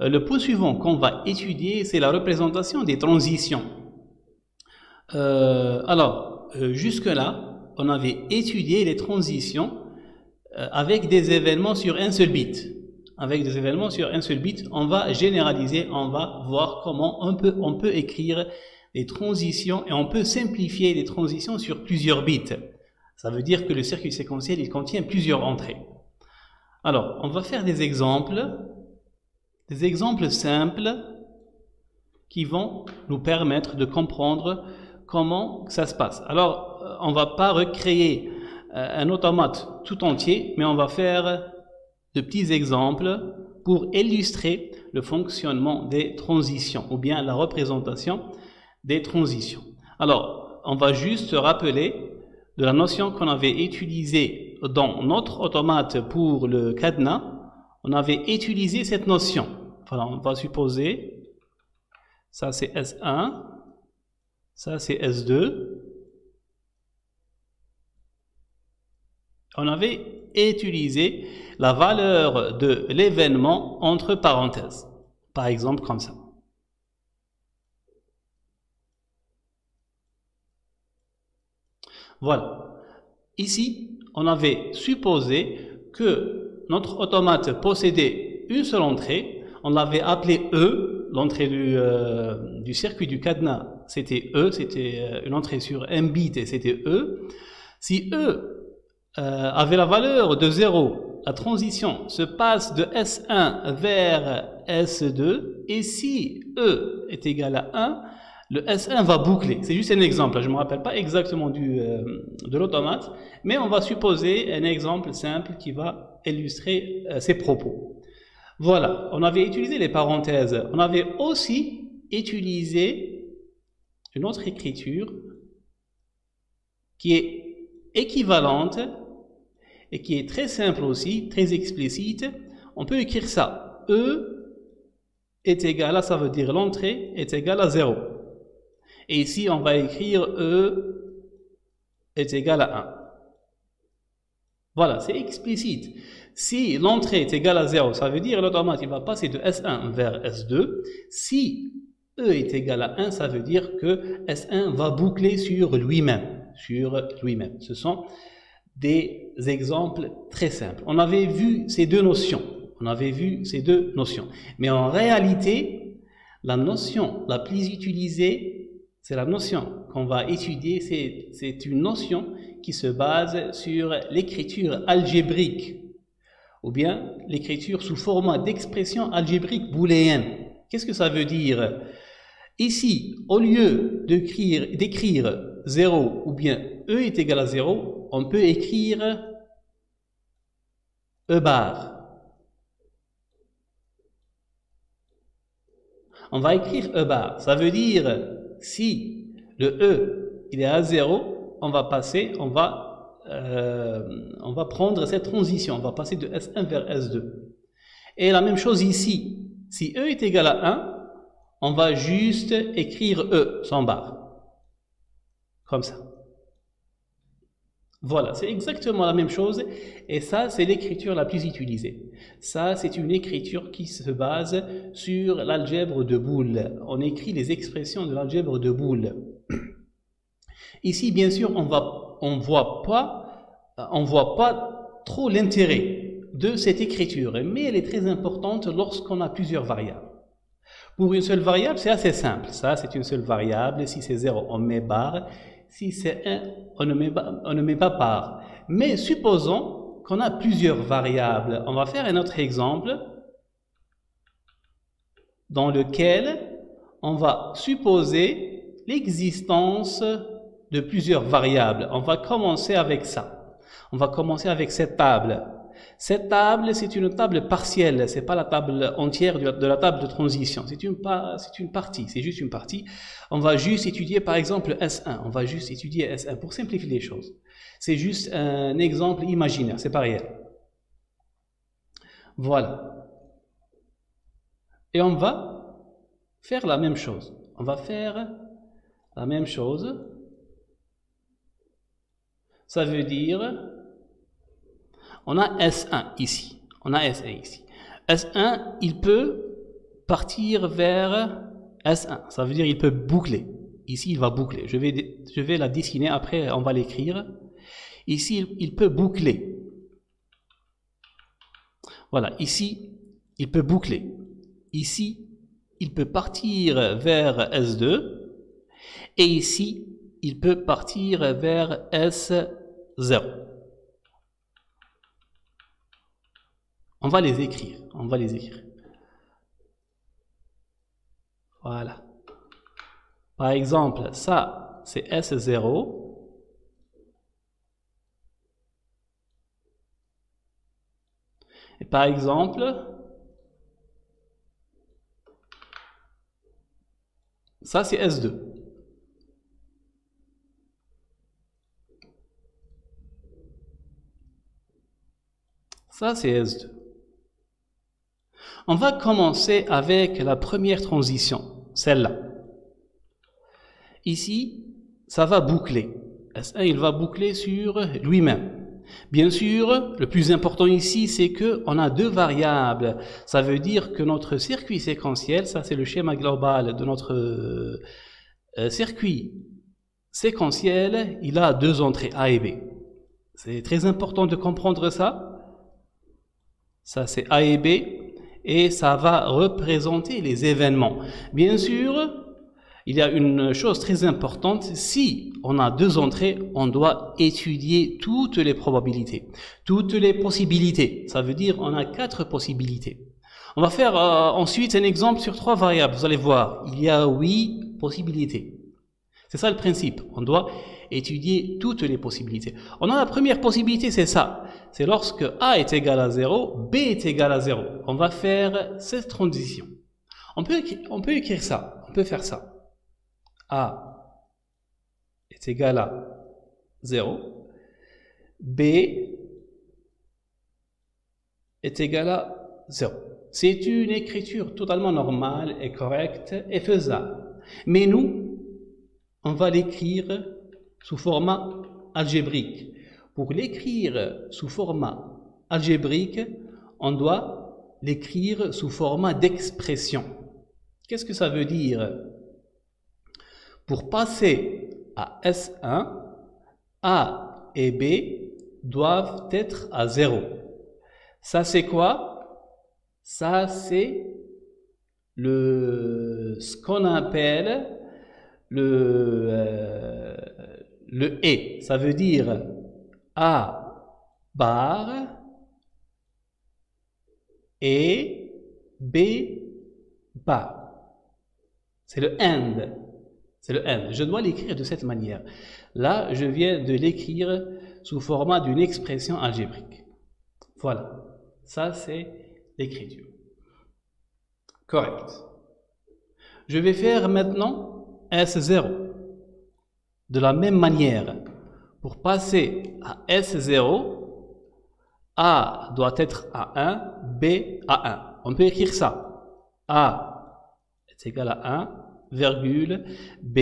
Euh, Le point suivant qu'on va étudier, c'est la représentation des transitions. Euh, alors, euh, jusque-là, on avait étudié les transitions avec des événements sur un seul bit. Avec des événements sur un seul bit, on va généraliser, on va voir comment on peut, on peut écrire les transitions et on peut simplifier les transitions sur plusieurs bits. Ça veut dire que le circuit séquentiel, il contient plusieurs entrées. Alors, on va faire des exemples, des exemples simples qui vont nous permettre de comprendre comment ça se passe. Alors, euh, on va pas recréer euh, un automate tout entier, mais on va faire de petits exemples pour illustrer le fonctionnement des transitions ou bien la représentation des transitions. Alors, on va juste se rappeler de la notion qu'on avait utilisée dans notre automate pour le cadenas. On avait utilisé cette notion. On va supposer, ça c'est S1, ça c'est S2. On avait utilisé la valeur de l'événement entre parenthèses. Par exemple, comme ça. Voilà. Ici, on avait supposé que notre automate possédait une seule entrée. On l'avait appelée E, l'entrée du, euh, du, circuit du cadenas, c'était E, c'était une entrée sur un bit et c'était E. Si E euh, avait la valeur de 0, la transition se passe de S1 vers S2, et si E est égal à 1, le S1 va boucler. C'est juste un exemple, je ne me rappelle pas exactement du, euh, de l'automate, mais on va supposer un exemple simple qui va illustrer euh, ces propos. Voilà, on avait utilisé les parenthèses. On avait aussi utilisé une autre écriture qui est équivalente et qui est très simple aussi, très explicite. On peut écrire ça. E est égal à, ça veut dire l'entrée est égale à 0. Et ici, on va écrire E est égal à 1. Voilà, c'est explicite. Si l'entrée est égale à 0, ça veut dire l'automate va passer de S1 vers S2. Si E est égal à 1, ça veut dire que S1 va boucler sur lui-même. Sur lui-même. Ce sont des exemples très simples. On avait vu ces deux notions. On avait vu ces deux notions. Mais en réalité, la notion la plus utilisée, c'est la notion qu'on va étudier. C'est une notion qui se base sur l'écriture algébrique ou bien l'écriture sous format d'expression algébrique booléenne. Qu'est-ce que ça veut dire? Ici, au lieu d'écrire 0 ou bien E est égal à 0, on peut écrire E bar. On va écrire E bar. Ça veut dire si le E il est à 0, on va passer, on va, euh, on va prendre cette transition, on va passer de S1 vers S2. Et la même chose ici. Si E est égal à 1, on va juste écrire E sans barre. Comme ça. Voilà, c'est exactement la même chose. Et ça, c'est l'écriture la plus utilisée. Ça, c'est une écriture qui se base sur l'algèbre de Boole. On écrit les expressions de l'algèbre de Boole. Ici, bien sûr, on va, pas, on voit pas trop l'intérêt de cette écriture, mais elle est très importante lorsqu'on a plusieurs variables. Pour une seule variable, c'est assez simple. Ça, c'est une seule variable. Si c'est 0, on met barre. Si c'est 1, on ne, met on ne met pas barre. Mais supposons qu'on a plusieurs variables. On va faire un autre exemple dans lequel on va supposer l'existence de plusieurs variables. On va commencer avec ça. On va commencer avec cette table. Cette table, c'est une table partielle, c'est pas la table entière de la table de transition. C'est une, partie, c'est juste une partie. On va juste étudier, par exemple, S1. On va juste étudier S1 pour simplifier les choses. C'est juste un exemple imaginaire, c'est pas réel. Voilà. Et on va faire la même chose. On va faire la même chose. Ça veut dire on a S1 ici. On a S1 ici. S1, il peut partir vers S1. Ça veut dire il peut boucler. Ici, il va boucler. Je vais, je vais la dessiner, après on va l'écrire. Ici, il peut boucler. Voilà, ici, il peut boucler. Ici, il peut partir vers S2. Et ici, il peut partir vers S0. On va les écrire. On va les écrire. Voilà. Par exemple, ça, c'est S0. Et par exemple, ça, c'est S2. Ça, c'est S2. On va commencer avec la première transition, celle-là. Ici, ça va boucler. S1, il va boucler sur lui-même? Bien sûr, le plus important ici, c'est que on a deux variables. Ça veut dire que notre circuit séquentiel, ça c'est le schéma global de notre euh, circuit séquentiel, il a deux entrées A et B. C'est très important de comprendre ça. Ça c'est A et B et ça va représenter les événements. Bien sûr, il y a une chose très importante, si on a deux entrées, on doit étudier toutes les probabilités, toutes les possibilités. Ça veut dire on a quatre possibilités. On va faire euh, ensuite un exemple sur trois variables. Vous allez voir, il y a huit possibilités. C'est ça le principe. On doit étudier toutes les possibilités. On a la première possibilité, c'est ça. C'est lorsque A est égal à 0, B est égal à 0. On va faire cette transition. On peut, écrire ça. On peut faire ça. A est égal à 0, B est égal à 0. C'est une écriture totalement normale et correcte et faisable. Mais nous, on va l'écrire sous format algébrique. Pour l'écrire sous format algébrique, on doit l'écrire sous format d'expression. Qu'est-ce que ça veut dire? Pour passer à S1, A et B doivent être à 0. Ça c'est quoi? Ça c'est le ce qu'on appelle le euh, le et. Ça veut dire A bar et B bar. C'est le AND. C'est le N. Je dois l'écrire de cette manière. Là, je viens de l'écrire sous format d'une expression algébrique. Voilà. Ça, c'est l'écriture. Correct. Je vais faire maintenant S0. De la même manière, pour passer à S0, A doit être à 1, B à 1. On peut écrire ça. A est égal à 1, virgule, B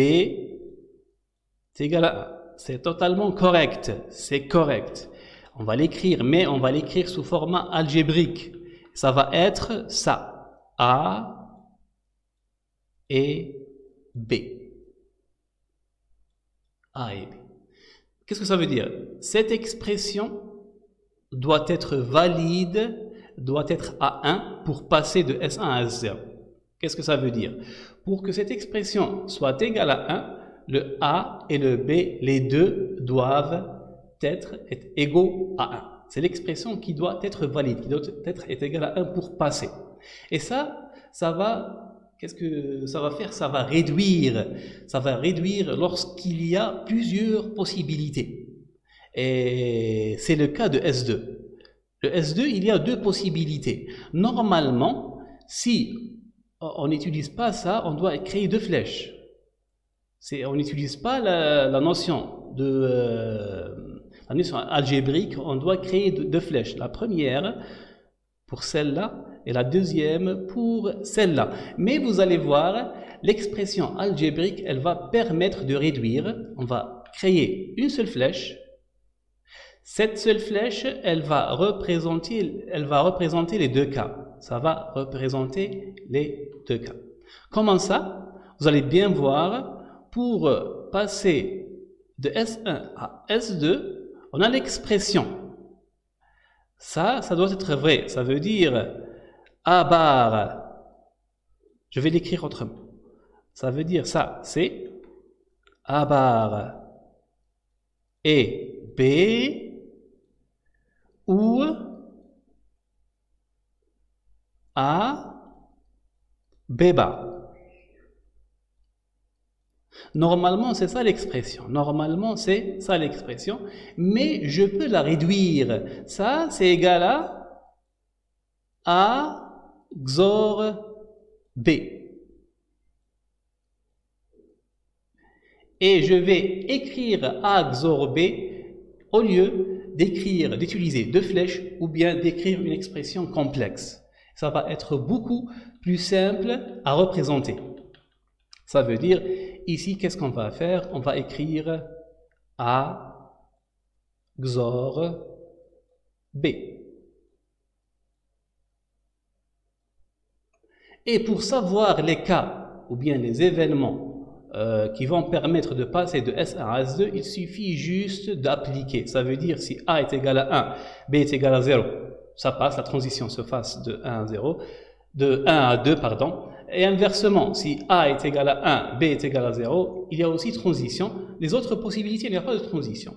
c'est égal à 1. C'est totalement correct. C'est correct. On va l'écrire, mais on va l'écrire sous format algébrique. Ça va être ça. A et B. A et B. Qu'est-ce que ça veut dire? Cette expression doit être valide, doit être à 1 pour passer de S1 à S0. Qu'est-ce que ça veut dire? Pour que cette expression soit égale à 1, le A et le B, les deux doivent être, égaux à 1. C'est l'expression qui doit être valide, qui doit être égale à 1 pour passer. Et ça, ça va, qu'est-ce que ça va faire? Ça va réduire, ça va réduire lorsqu'il y a plusieurs possibilités. Et c'est le cas de S2. Le S2, il y a deux possibilités. Normalement, si on n'utilise pas ça, on doit créer deux flèches. On n'utilise pas la, notion de euh, la notion algébrique, on doit créer deux, flèches. La première pour celle-là et la deuxième pour celle-là. Mais vous allez voir, l'expression algébrique, elle va permettre de réduire. On va créer une seule flèche. Cette seule flèche, elle va représenter, elle va représenter les deux cas. Ça va représenter les deux cas. Comment ça? Vous allez bien voir, pour passer de S1 à S2, on a l'expression. Ça, ça doit être vrai. Ça veut dire A bar. Je vais l'écrire autrement. Ça veut dire ça, c'est A bar et B ou A B bar. Normalement, c'est ça l'expression. Normalement, c'est ça l'expression. Mais je peux la réduire. Ça, c'est égal à A XOR B. Et je vais écrire A XOR B au lieu d'écrire, d'utiliser deux flèches ou bien d'écrire une expression complexe. Ça va être beaucoup plus simple à représenter. Ça veut dire Ici, qu'est-ce qu'on va faire? On va écrire A XOR B. Et pour savoir les cas ou bien les événements euh, qui vont permettre de passer de S1 à S2, il suffit juste d'appliquer. Ça veut dire si A est égal à 1, B est égal à 0, ça passe, la transition se fasse de 1 à 0, de 1 à 2, pardon, et inversement, si A est égal à 1, B est égal à 0, il y a aussi transition. Les autres possibilités, il n'y a pas de transition.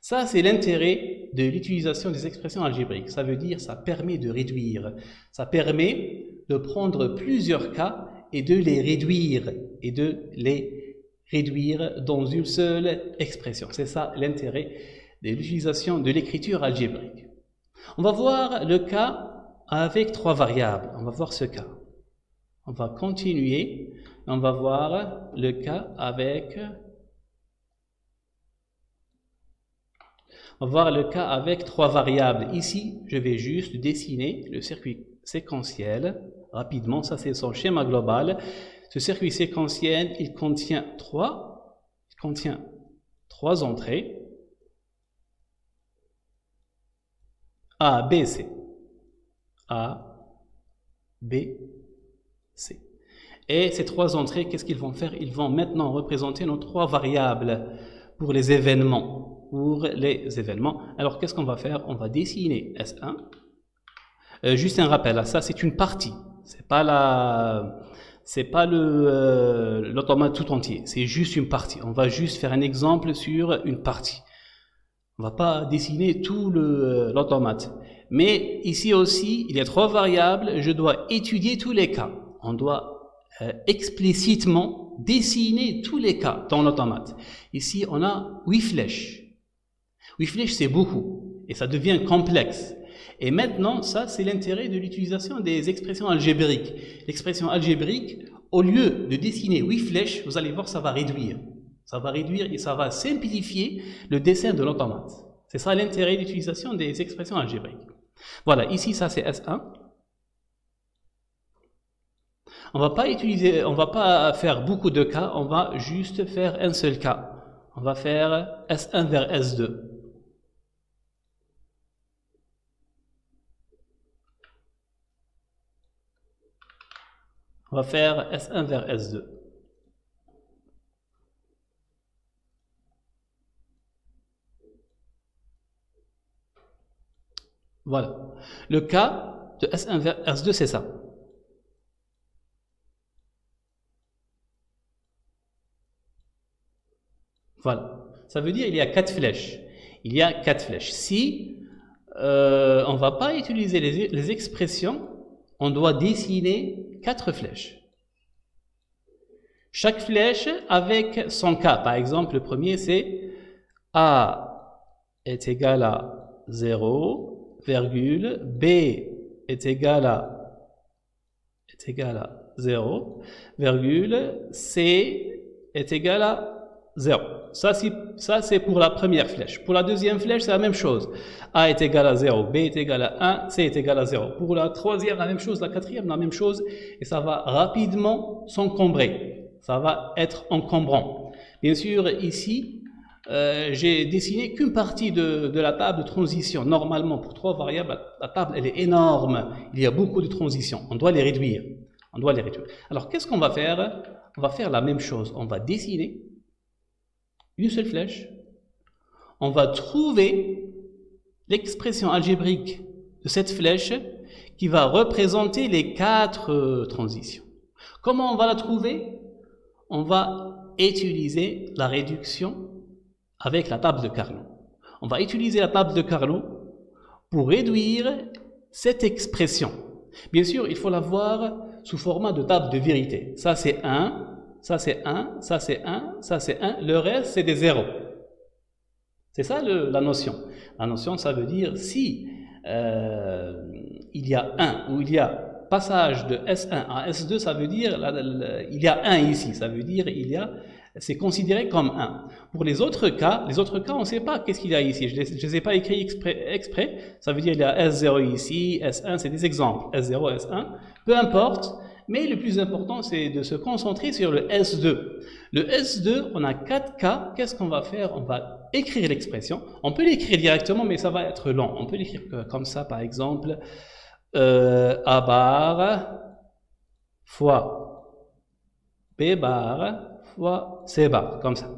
Ça, c'est l'intérêt de l'utilisation des expressions algébriques. Ça veut dire, ça permet de réduire. Ça permet de prendre plusieurs cas et de les réduire et de les réduire dans une seule expression. C'est ça l'intérêt de l'utilisation de l'écriture algébrique. On va voir le cas avec trois variables. On va voir ce cas. On va continuer. On va voir le cas avec... On va voir le cas avec trois variables. Ici, je vais juste dessiner le circuit séquentiel rapidement. Ça, c'est son schéma global. Ce circuit séquentiel, il contient trois, il contient trois entrées. A, B, C. A, B, et ces trois entrées, qu'est-ce qu'ils vont faire? Ils vont maintenant représenter nos trois variables pour les événements. Pour les événements. Alors, qu'est-ce qu'on va faire? On va dessiner S1. Euh, juste un rappel, ça c'est une partie. C'est pas la, c'est pas le euh, l'automate tout entier. C'est juste une partie. On va juste faire un exemple sur une partie. On va pas dessiner tout euh, l'automate. Mais ici aussi, il y a trois variables. Je dois étudier tous les cas on doit euh, explicitement dessiner tous les cas dans l'automate. Ici, on a huit flèches. Huit flèches, c'est beaucoup et ça devient complexe. Et maintenant, ça, c'est l'intérêt de l'utilisation des expressions algébriques. L'expression algébrique, au lieu de dessiner huit flèches, vous allez voir, ça va réduire. Ça va réduire et ça va simplifier le dessin de l'automate. C'est ça l'intérêt de l'utilisation des expressions algébriques. Voilà, ici, ça c'est S1. On va pas utiliser, on va pas faire beaucoup de cas, on va juste faire un seul cas. On va faire S1 vers S2. On va faire S1 vers S2. Voilà. Le cas de S1 vers S2, c'est ça. Voilà. Ça veut dire qu'il y a quatre flèches. Il y a quatre flèches. Si euh, on ne va pas utiliser les, les, expressions, on doit dessiner quatre flèches. Chaque flèche avec son cas. Par exemple, le premier c'est A est égal à 0, virgule, B est égal à est égal à 0, virgule, C est égal à 0. Ça, c'est pour la première flèche. Pour la deuxième flèche, c'est la même chose. A est égal à 0, B est égal à 1, C est égal à 0. Pour la troisième, la même chose, la quatrième, la même chose. Et ça va rapidement s'encombrer. Ça va être encombrant. Bien sûr, ici, euh, j'ai dessiné qu'une partie de, la table de transition. Normalement, pour trois variables, la, table, elle est énorme. Il y a beaucoup de transitions. On doit les réduire. On doit les réduire. Alors, qu'est-ce qu'on va faire? On va faire la même chose. On va dessiner une seule flèche. On va trouver l'expression algébrique de cette flèche qui va représenter les quatre euh, transitions. Comment on va la trouver? On va utiliser la réduction avec la table de Carnot. On va utiliser la table de Carnot pour réduire cette expression. Bien sûr, il faut la voir sous format de table de vérité. Ça c'est 1, ça c'est 1, ça c'est 1, ça c'est 1. Le reste, c'est des zéros. C'est ça la notion. La notion, ça veut dire si euh, il y a 1 ou il y a passage de S1 à S2, ça veut dire il y a 1 ici. Ça veut dire il y a c'est considéré comme 1. Pour les autres cas, les autres cas, on ne sait pas qu'est-ce qu'il y a ici. Je ne les, ai pas écrits exprès, Ça veut dire qu'il y a S0 ici, S1, c'est des exemples. S0, S1, peu importe. Mais le plus important, c'est de se concentrer sur le S2. Le S2, on a quatre cas. Qu'est-ce qu'on va faire? On va écrire l'expression. On peut l'écrire directement, mais ça va être long. On peut l'écrire comme ça, par exemple. Euh, A bar fois B bar fois C bar, comme ça.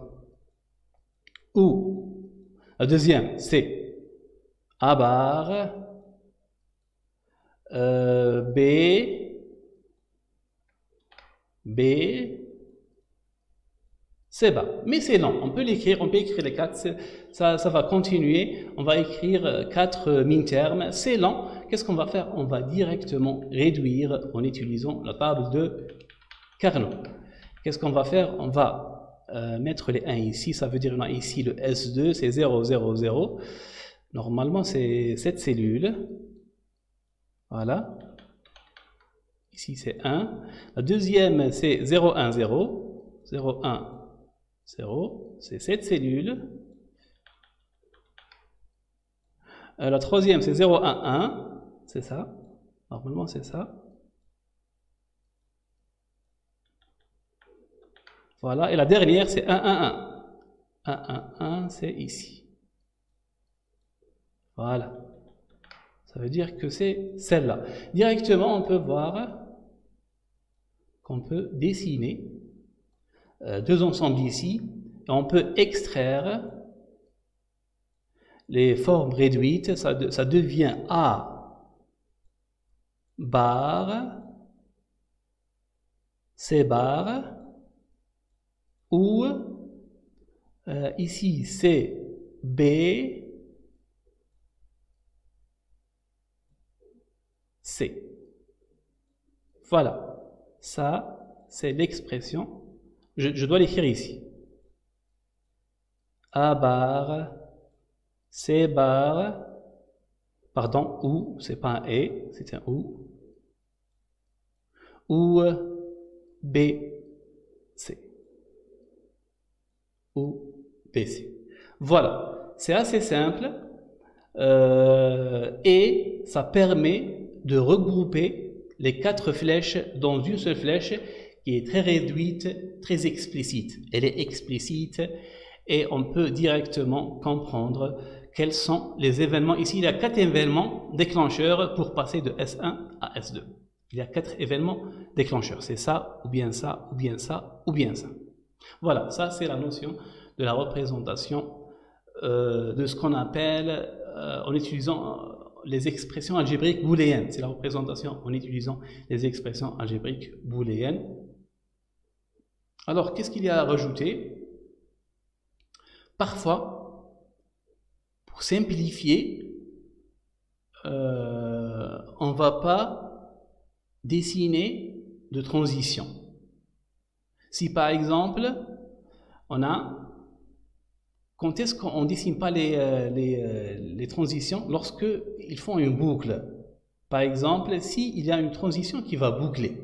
Ou, la deuxième, c'est A bar, euh, B, B, C bar. Mais c'est long, on peut l'écrire, on peut écrire les quatre, ça, va continuer, on va écrire quatre min-termes, c'est lent. Qu'est-ce qu'on va faire? On va directement réduire en utilisant la table de Carnot. Qu'est-ce qu'on va faire? On va euh, mettre les 1 ici, ça veut dire qu'on a ici le S2, c'est 0, 0, 0. Normalement, c'est cette cellule. Voilà. Ici, c'est 1. La deuxième, c'est 0, 1, 0. 0, 1, 0. C'est cette cellule. Euh, la troisième, c'est 0, 1, 1. C'est ça. Normalement, c'est ça. Voilà, et la dernière, c'est 1, 1, 1. 1, 1, 1, c'est ici. Voilà. Ça veut dire que c'est celle-là. Directement, on peut voir qu'on peut dessiner. Euh, deux ensembles ici, on peut extraire les formes réduites, ça, ça devient A bar, C bar, ou euh, ici c'est B, C. Voilà, ça c'est l'expression. Je, dois l'écrire ici. A bar, C bar, pardon, ou, c'est pas un E, c'est un ou, ou B, C ou PC. Voilà, c'est assez simple euh, et ça permet de regrouper les quatre flèches dans une seule flèche qui est très réduite, très explicite. Elle est explicite et on peut directement comprendre quels sont les événements. Ici, il y a quatre événements déclencheurs pour passer de S1 à S2. Il y a quatre événements déclencheurs. C'est ça, ou bien ça, ou bien ça, ou bien ça. Voilà, ça c'est la notion de la représentation euh, de ce qu'on appelle, euh, en utilisant les expressions algébriques booléennes. C'est la représentation en utilisant les expressions algébriques booléennes. Alors, qu'est-ce qu'il y a à rajouter? Parfois, pour simplifier, on ne va pas dessiner de transition. Si par exemple, on a, quand est-ce qu'on ne dessine pas les, euh, euh, les, transitions Lorsqu'ils font une boucle? Par exemple, s'il il y a une transition qui va boucler.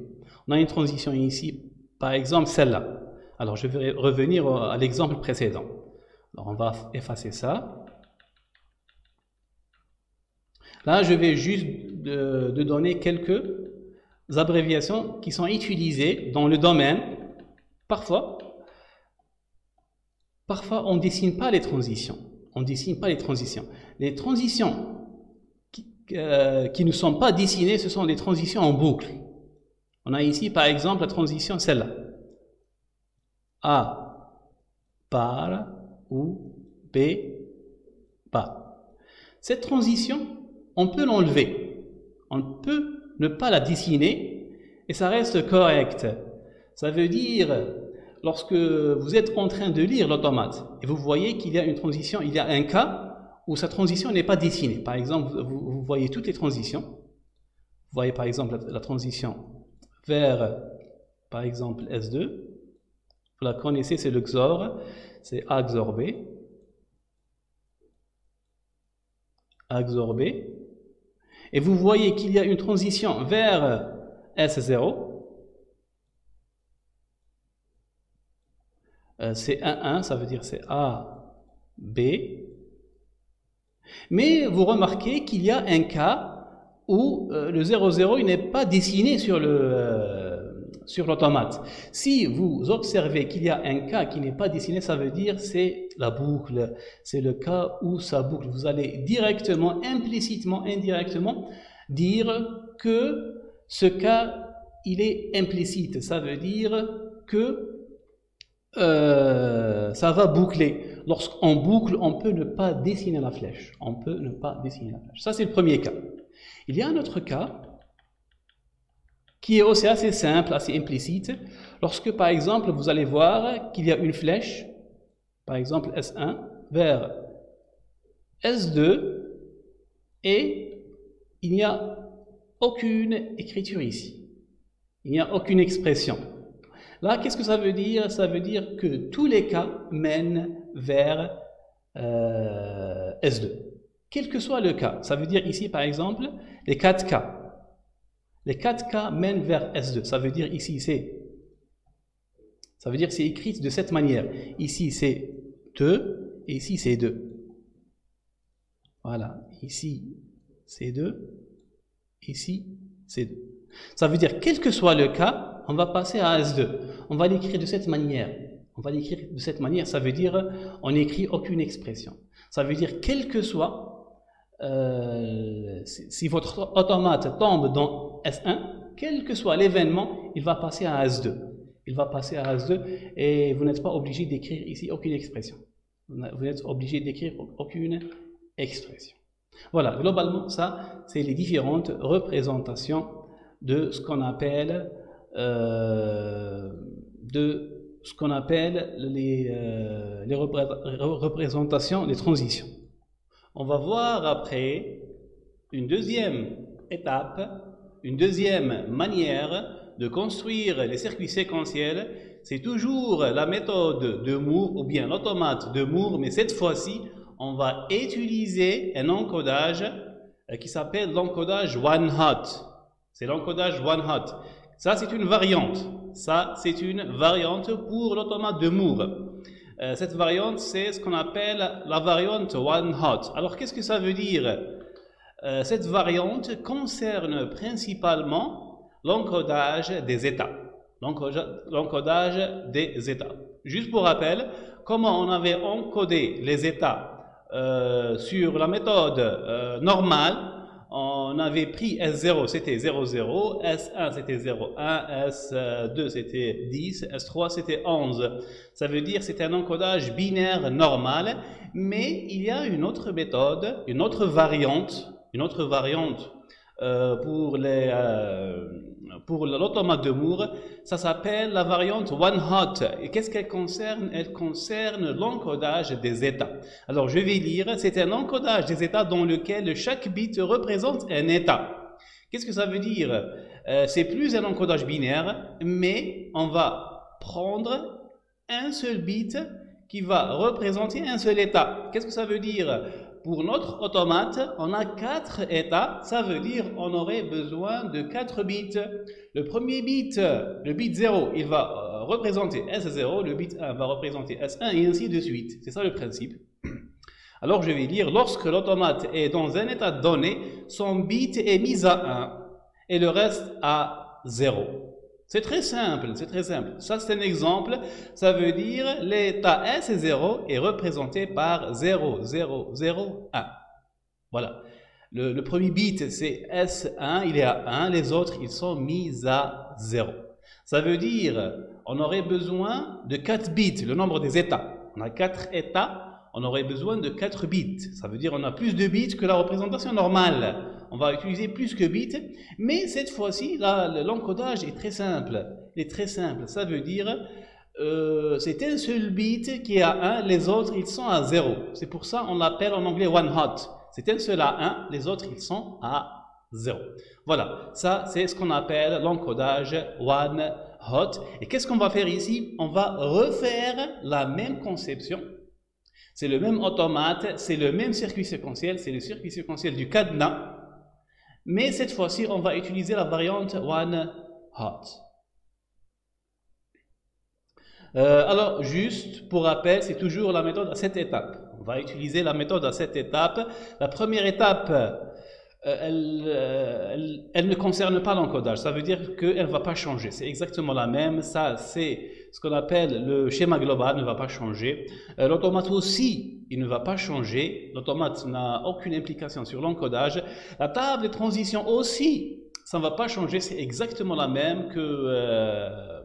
On a une transition ici, par exemple celle-là. Alors je vais revenir à l'exemple précédent. Alors on va effacer ça. Là, je vais juste de donner quelques abréviations qui sont utilisées dans le domaine Parfois, Parfois, on ne dessine pas les transitions. On ne dessine pas les transitions. Les transitions qui, euh, qui ne sont pas dessinées, ce sont des transitions en boucle. On a ici, par exemple, la transition, celle-là. A par ou B par. Cette transition, on peut l'enlever. On peut ne pas la dessiner et ça reste correct. Ça veut dire, lorsque vous êtes en train de lire l'automate et vous voyez qu'il y a une transition, il y a un cas où sa transition n'est pas dessinée. Par exemple, vous, voyez toutes les transitions. Vous voyez par exemple la, transition vers, par exemple, S2. Vous la connaissez, c'est le XOR, c'est A B. B. Et vous voyez qu'il y a une transition vers S0. Euh, c'est 1, 1, ça veut dire c'est A, B. Mais vous remarquez qu'il y a un cas où euh, le 0,0 n'est pas dessiné sur le euh, sur l'automate. Si vous observez qu'il y a un cas qui n'est pas dessiné, ça veut dire c'est la boucle, c'est le cas où ça boucle. Vous allez directement, implicitement, indirectement dire que ce cas, il est implicite. Ça veut dire que euh, ça va boucler. Lorsqu'on boucle, on peut ne pas dessiner la flèche. On peut ne pas dessiner la flèche. Ça, c'est le premier cas. Il y a un autre cas qui est aussi assez simple, assez implicite. Lorsque, par exemple, vous allez voir qu'il y a une flèche, par exemple S1, vers S2, et il n'y a aucune écriture ici. Il n'y a aucune expression. Là, qu'est-ce que ça veut dire? Ça veut dire que tous les cas mènent vers euh, S2 quel que soit le cas. Ça veut dire ici, par exemple, les 4 cas. Les 4 cas mènent vers S2. Ça veut dire ici, c'est... Ça veut dire c'est écrit de cette manière. Ici, c'est 2 et ici, c'est 2. Voilà. Ici, c'est 2. Ici, c'est 2. Ça veut dire, quel que soit le cas, on va passer à S2. On va l'écrire de cette manière. On va l'écrire de cette manière. Ça veut dire, on n'écrit aucune expression. Ça veut dire, quel que soit euh, si, votre automate tombe dans S1, quel que soit l'événement, il va passer à S2. Il va passer à S2 et vous n'êtes pas obligé d'écrire ici aucune expression. Vous n'êtes obligé d'écrire aucune expression. Voilà, globalement, ça, c'est les différentes représentations de ce qu'on appelle euh, de ce qu'on appelle les, euh, les représentations des transitions. On va voir après une deuxième étape, une deuxième manière de construire les circuits séquentiels. C'est toujours la méthode de Moore ou bien l'automate de Moore, mais cette fois-ci, on va utiliser un encodage euh, qui s'appelle l'encodage one hot. C'est l'encodage one hot. Ça, c'est une variante. Ça, c'est une variante pour l'automate de Moore. Euh, cette variante, c'est ce qu'on appelle la variante one hot. Alors, qu'est-ce que ça veut dire? Euh, Cette variante concerne principalement l'encodage des états. L'encodage des états. Juste pour rappel, comment on avait encodé les états euh, sur la méthode normale on avait pris S0, c'était 0,0, S1, c'était 0,1, S2, c'était 10, S3, c'était 11. Ça veut dire c'est un encodage binaire normal, mais il y a une autre méthode, une autre variante, une autre variante euh, pour les, euh, pour l'automate de Moore, ça s'appelle la variante one hot. Et qu'est-ce qu'elle concerne? Elle concerne l'encodage des états. Alors je vais lire, c'est un encodage des états dans lequel chaque bit représente un état. Qu'est-ce que ça veut dire? Euh, C'est plus un encodage binaire, mais on va prendre un seul bit qui va représenter un seul état. Qu'est-ce que ça veut dire? Pour notre automate, on a quatre états, ça veut dire on aurait besoin de quatre bits. Le premier bit, le bit 0, il va euh, représenter S0, le bit 1 va représenter S1 et ainsi de suite. C'est ça le principe. Alors je vais dire, lorsque l'automate est dans un état donné, son bit est mis à 1 et le reste à 0. C'est très simple, c'est très simple. Ça, c'est un exemple. Ça veut dire l'état S0 est représenté par 0, 0, 0, 1. Voilà. Le, le premier bit, c'est S1, il est à 1. Les autres, ils sont mis à 0. Ça veut dire, on aurait besoin de 4 bits, le nombre des états. On a 4 états, on aurait besoin de 4 bits. Ça veut dire on a plus de bits que la représentation normale. On va utiliser plus que bits, mais cette fois-ci, l'encodage est très simple. Il est très simple. Ça veut dire, euh, c'est un seul bit qui est à 1, les autres, ils sont à 0. C'est pour ça qu'on l'appelle en anglais one hot. C'est un seul à 1, les autres, ils sont à 0. Voilà, ça c'est ce qu'on appelle l'encodage one hot. Et qu'est-ce qu'on va faire ici? On va refaire la même conception. C'est le même automate, c'est le même circuit séquentiel, c'est le circuit séquentiel du cadenas. Mais cette fois-ci, on va utiliser la variante one hot. Euh, alors, juste pour rappel, c'est toujours la méthode à cette étape. On va utiliser la méthode à cette étape. La première étape, euh, euh, elle, elle, ne concerne pas l'encodage. Ça veut dire qu'elle ne va pas changer. C'est exactement la même. Ça, c'est ce qu'on appelle le schéma global ne va pas changer. Euh, l'automate aussi, il ne va pas changer. L'automate n'a aucune implication sur l'encodage. La table de transition aussi, ça ne va pas changer. C'est exactement la même que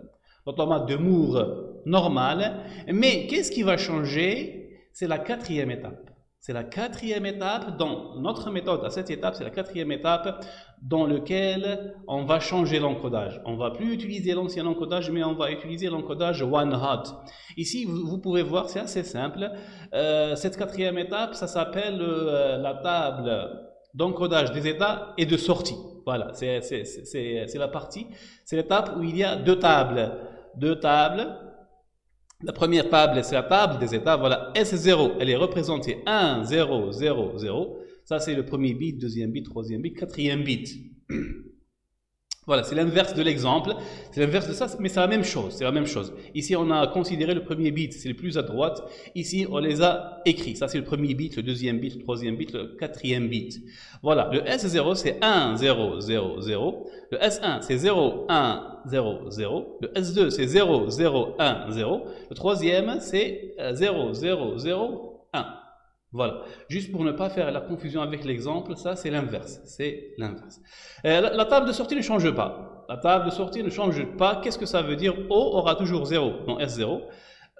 l'automate de Moore normal. Mais qu'est-ce qui va changer? C'est la quatrième étape. C'est la quatrième étape dans notre méthode. À cette étape, c'est la quatrième étape dans laquelle on va changer l'encodage. On va plus utiliser l'ancien encodage, mais on va utiliser l'encodage one hot. Ici, vous, pouvez voir, c'est assez simple. Euh, cette quatrième étape, ça s'appelle euh, la table d'encodage des états et de sortie. Voilà, c'est la partie, c'est l'étape où il y a deux tables. Deux tables la première table, c'est la table des états. Voilà, S0, elle est représentée 1, 0, 0, 0. Ça, c'est le premier bit, deuxième bit, troisième bit, quatrième bit. Voilà, c'est l'inverse de l'exemple. C'est l'inverse de ça, mais c'est la même chose. C'est la même chose. Ici, on a considéré le premier bit, c'est le plus à droite. Ici, on les a écrits. Ça, c'est le premier bit, le deuxième bit, le troisième bit, le quatrième bit. Voilà, le S0, c'est 1, 0, 0, 0. Le S1, c'est 0, 1, 0, 0. Le S2, c'est 0, 0, 1, 0. Le troisième, c'est 0, 0, 0, 1. Voilà. Juste pour ne pas faire la confusion avec l'exemple, ça c'est l'inverse. C'est l'inverse. Euh, la, table de sortie ne change pas. La table de sortie ne change pas. Qu'est-ce que ça veut dire? O aura toujours 0 dans S0.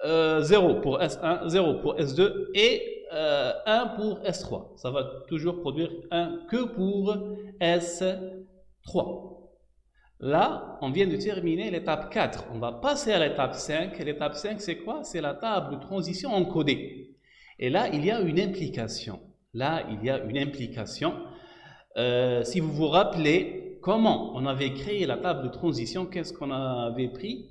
Euh, 0 pour S1, 0 pour S2 et euh, 1 pour S3. Ça va toujours produire 1 que pour S3. Là, on vient de terminer l'étape 4. On va passer à l'étape 5. L'étape 5, c'est quoi? C'est la table de transition encodée. Et là, il y a une implication. Là, il y a une implication. Euh, si vous vous rappelez comment on avait créé la table de transition, qu'est-ce qu'on avait pris?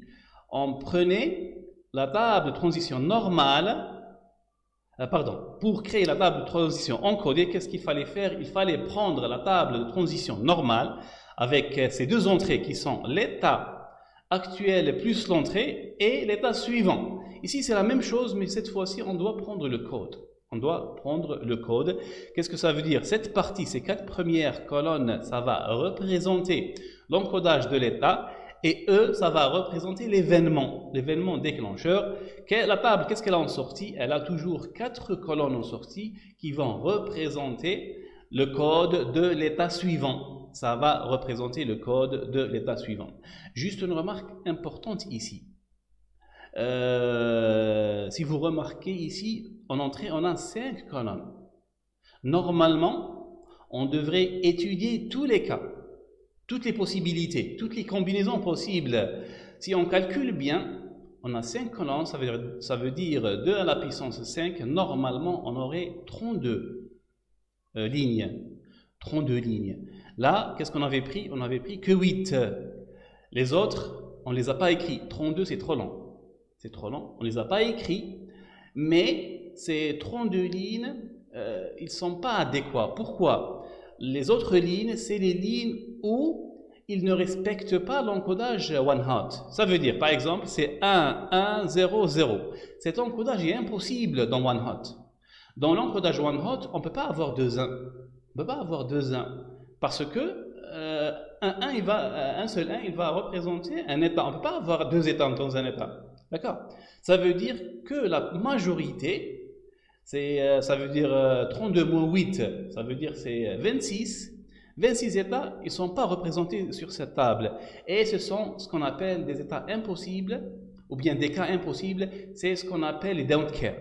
On prenait la table de transition normale, euh, pardon, pour créer la table de transition encodée, qu'est-ce qu'il fallait faire? Il fallait prendre la table de transition normale avec ces deux entrées qui sont l'état actuel plus l'entrée et l'état suivant. Ici, c'est la même chose, mais cette fois-ci, on doit prendre le code. On doit prendre le code. Qu'est-ce que ça veut dire? Cette partie, ces quatre premières colonnes, ça va représenter l'encodage de l'état. Et E, ça va représenter l'événement, l'événement déclencheur. La table, qu'est-ce qu'elle a en sortie? Elle a toujours quatre colonnes en sortie qui vont représenter le code de l'état suivant. Ça va représenter le code de l'état suivant. Juste une remarque importante ici. Euh, si vous remarquez ici, en entrée, on a cinq colonnes. Normalement, on devrait étudier tous les cas, toutes les possibilités, toutes les combinaisons possibles. Si on calcule bien, on a cinq colonnes, ça veut, ça veut dire 2 à la puissance 5. Normalement, on aurait 32 euh, lignes. 32 lignes. Là, qu'est-ce qu'on avait pris? On avait pris que 8. Les autres, on ne les a pas écrits. 32, c'est trop long. C'est trop long. On ne les a pas écrits, mais ces 32 lignes, euh, ils ne sont pas adéquats. Pourquoi? Les autres lignes, c'est les lignes où ils ne respectent pas l'encodage one hot. Ça veut dire, par exemple, c'est 1, 1, 0, 0. Cet encodage est impossible dans one hot. Dans l'encodage one hot, on ne peut pas avoir deux 1. On ne peut pas avoir deux 1. Parce que euh, va, un seul 1, il va représenter un état. On ne peut pas avoir deux états dans un état. D'accord Ça veut dire que la majorité, c'est, ça veut dire 32 moins 8, ça veut dire c'est 26. 26 états, ils ne sont pas représentés sur cette table. Et ce sont ce qu'on appelle des états impossibles, ou bien des cas impossibles, c'est ce qu'on appelle les don't care.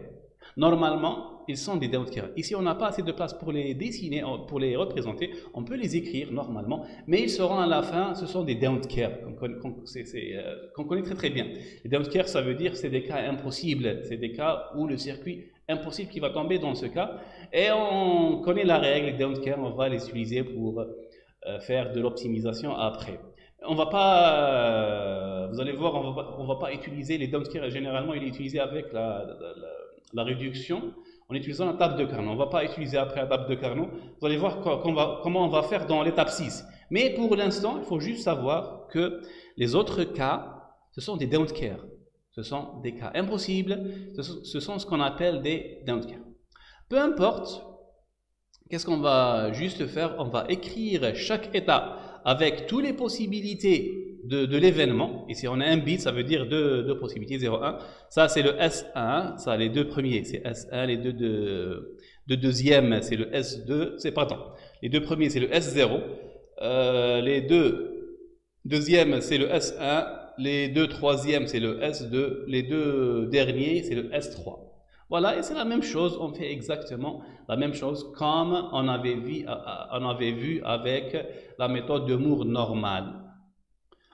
Normalement, ils sont des care. Ici, on n'a pas assez de place pour les dessiner, pour les représenter. On peut les écrire normalement, mais ils seront à la fin, ce sont des care euh, qu'on connaît très très bien. Les care, ça veut dire c'est des cas impossibles, c'est des cas où le circuit impossible qui va tomber dans ce cas. Et on connaît la règle, care, on va les utiliser pour euh, faire de l'optimisation après. On va pas, euh, vous allez voir, on va, va pas utiliser les don't care. Généralement, il est utilisé avec la, réduction en utilisant la table de Carnot. On ne va pas utiliser après la table de Carnot. Vous allez voir comment on va faire dans l'étape 6. Mais pour l'instant, il faut juste savoir que les autres cas, ce sont des don't care. Ce sont des cas impossibles, ce sont ce qu'on appelle des don't care. Peu importe, qu'est-ce qu'on va juste faire? On va écrire chaque état avec toutes les possibilités de, l'événement. Ici, on a un bit, ça veut dire deux, possibilités, 0, 1. Ça, c'est le S1, ça, les deux premiers, c'est S1, les deux de, de deuxième, c'est le S2, c'est pardon, les deux premiers, c'est le S0, euh, les deux deuxièmes, c'est le S1, les deux troisièmes, c'est le S2, les deux derniers, c'est le S3. Voilà, et c'est la même chose, on fait exactement la même chose comme on avait vu, euh, on avait vu avec la méthode de Moore normale.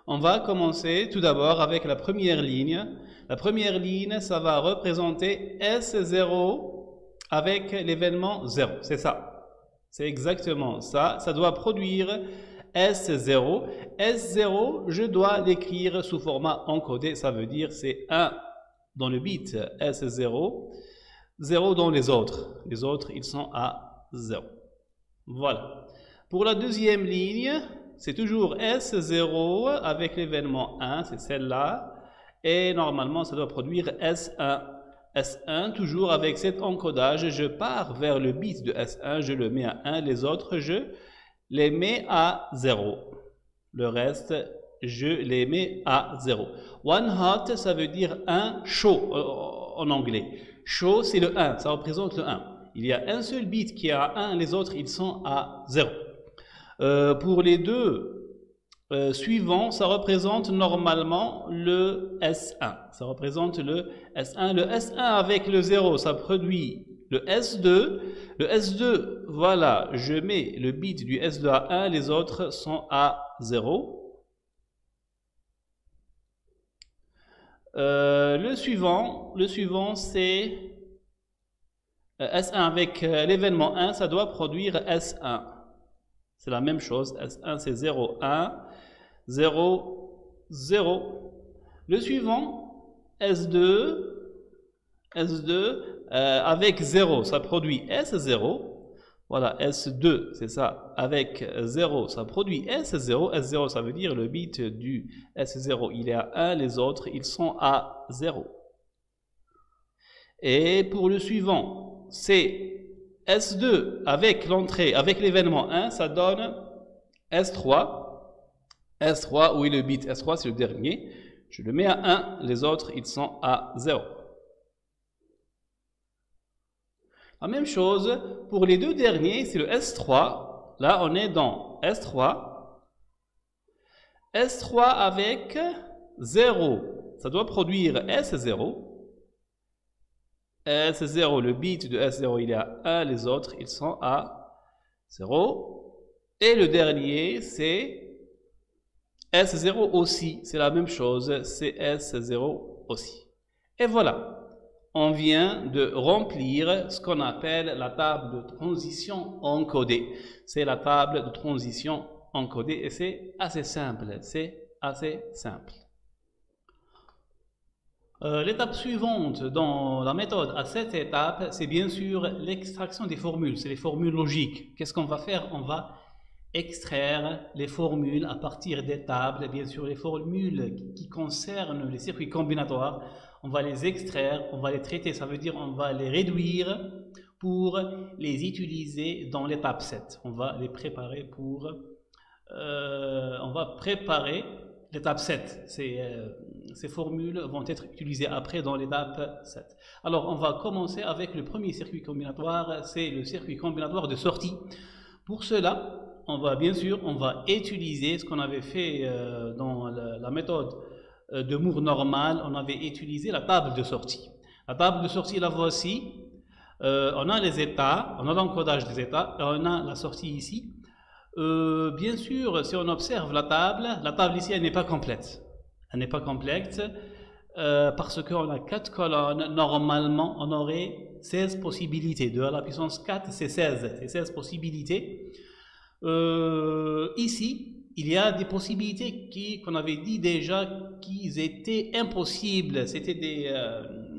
On va commencer tout d'abord avec la première ligne. La première ligne, ça va représenter S0 avec l'événement 0. C'est ça. C'est exactement ça. Ça doit produire S0. S0, je dois l'écrire sous format encodé, ça veut dire c'est 1 dans le bit S0, 0 dans les autres. Les autres, ils sont à 0. Voilà. Pour la deuxième ligne, c'est toujours S0 avec l'événement 1, c'est celle-là. Et normalement, ça doit produire S1. S1, toujours avec cet encodage, je pars vers le bit de S1, je le mets à 1, les autres, je les mets à 0. Le reste, je les mets à 0. One hot, ça veut dire un chaud euh, en anglais. Chaud, c'est le 1, ça représente le 1. Il y a un seul bit qui est à 1, les autres, ils sont à 0. Euh, pour les deux euh, suivants, ça représente normalement le S1. Ça représente le S1. Le S1 avec le 0, ça produit le S2. Le S2, voilà, je mets le bit du S2 à 1, les autres sont à 0. Euh, le suivant, le suivant c'est euh, S1 avec l'événement 1, ça doit produire S1. C'est la même chose. S1 c'est 0, 1, 0, 0. Le suivant, S2, S2, euh, avec 0, ça produit S0. Voilà, S2, c'est ça. Avec 0, ça produit S0. S0, ça veut dire le bit du S0, il est à 1, les autres, ils sont à 0. Et pour le suivant, c'est S2 avec l'entrée, avec l'événement 1, ça donne S3. S3, où le bit S3, c'est le dernier. Je le mets à 1, les autres, ils sont à 0. La même chose pour les deux derniers, c'est le S3. Là, on est dans S3. S3 avec 0. Ça doit produire S0. S0, le bit de S0, il est à 1, les autres, ils sont à 0. Et le dernier, c'est S0 aussi. C'est la même chose, c'est S0 aussi. Et voilà on vient de remplir ce qu'on appelle la table de transition encodée. C'est la table de transition encodée et c'est assez simple. C'est assez simple. Euh, l'étape suivante dans la méthode à cette étape, c'est bien sûr l'extraction des formules, c'est les formules logiques. Qu'est-ce qu'on va faire? On va extraire les formules à partir des tables, bien sûr les formules qui concernent les circuits combinatoires on va les extraire, on va les traiter, ça veut dire on va les réduire pour les utiliser dans l'étape 7. On va les préparer pour euh, on va préparer l'étape 7. Ces, euh, ces, formules vont être utilisées après dans l'étape 7. Alors, on va commencer avec le premier circuit combinatoire, c'est le circuit combinatoire de sortie. Pour cela, on va bien sûr, on va utiliser ce qu'on avait fait euh, dans la, méthode de Moore normal, on avait utilisé la table de sortie. La table de sortie, la voici. on a les états, on a l'encodage des états, et on a la sortie ici. Euh, bien sûr, si on observe la table, la table ici, elle n'est pas complète. N'est pas complète euh, parce qu'on a quatre colonnes. Normalement, on aurait 16 possibilités. 2 à la puissance 4, c'est 16. C'est 16 possibilités. Euh, ici, il y a des possibilités qu'on avait dit déjà qu'ils étaient impossibles. C'était des,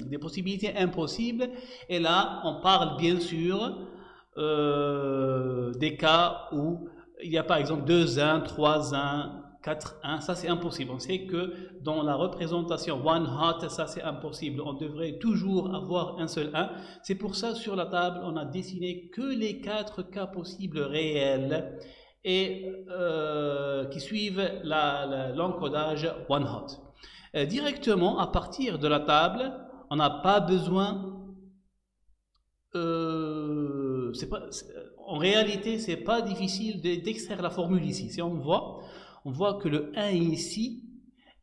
des possibilités impossibles. Et là, on parle bien sûr des cas où il y a par exemple 2 1, 3 1, 4 1, ça c'est impossible. On sait que dans la représentation one hot, ça c'est impossible. On devrait toujours avoir un seul 1. C'est pour ça sur la table, on a dessiné que les 4 cas possibles réels et euh, qui suivent l'encodage one hot. Euh, directement à partir de la table, on n'a pas besoin euh, en réalité, c'est pas difficile d'extraire la formule ici. Si on voit, on voit que le 1 ici,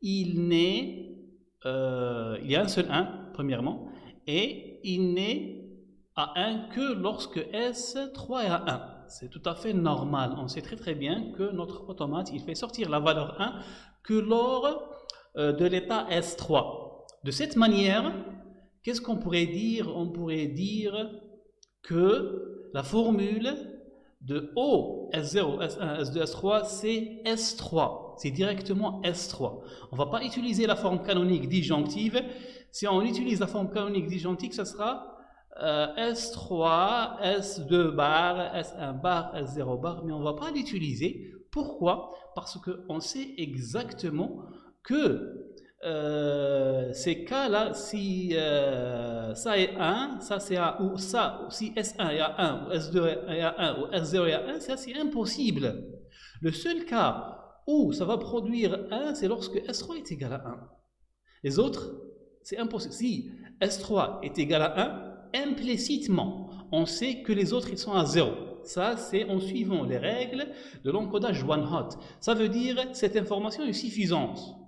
il n'est, euh, il y a un seul 1, premièrement, et il n'est à 1 que lorsque S3 est à 1. C'est tout à fait normal. On sait très très bien que notre automate, il fait sortir la valeur 1 que lors euh, de l'état S3. De cette manière, qu'est-ce qu'on pourrait dire? On pourrait dire que la formule de O, S0, S1, S2, S3, c'est S3. C'est directement S3. On ne va pas utiliser la forme canonique disjonctive. Si on utilise la forme canonique disjonctive, ce sera euh, S3, S2 bar, S1 bar, S0 bar, mais on ne va pas l'utiliser. Pourquoi? Parce qu'on sait exactement que euh, ces cas-là, si euh, ça est 1, ça c'est A, ou ça, si S1 est à 1, ou S2 est à 1, ou S0 est à 1, ça c'est impossible. Le seul cas où ça va produire 1, c'est lorsque S3 est égal à 1. Les autres, c'est impossible. Si S3 est égal à 1, implicitement, on sait que les autres, ils sont à 0. Ça, c'est en suivant les règles de l'encodage one-hot. Ça veut dire cette information est suffisante.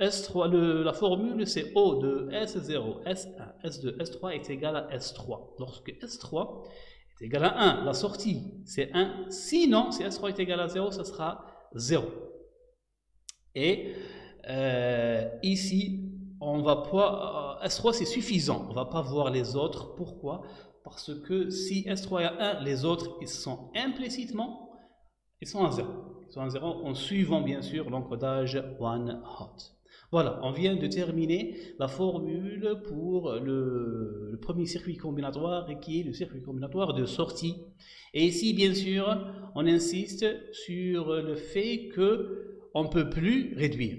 S3, la formule c'est O de S0, S1, S2, S3 est égal à S3. Lorsque S3 est égal à 1, la sortie c'est 1. Sinon, si S3 est égal à 0, ce sera 0. Et euh, ici, on va pas, euh, S3 c'est suffisant, on va pas voir les autres. Pourquoi? Parce que si S3 est à 1, les autres ils sont implicitement, ils sont à 0. Ils sont à 0 en suivant bien sûr l'encodage one hot. Voilà, on vient de terminer la formule pour le, premier circuit combinatoire qui est le circuit combinatoire de sortie. Et ici, bien sûr, on insiste sur le fait que on ne peut plus réduire.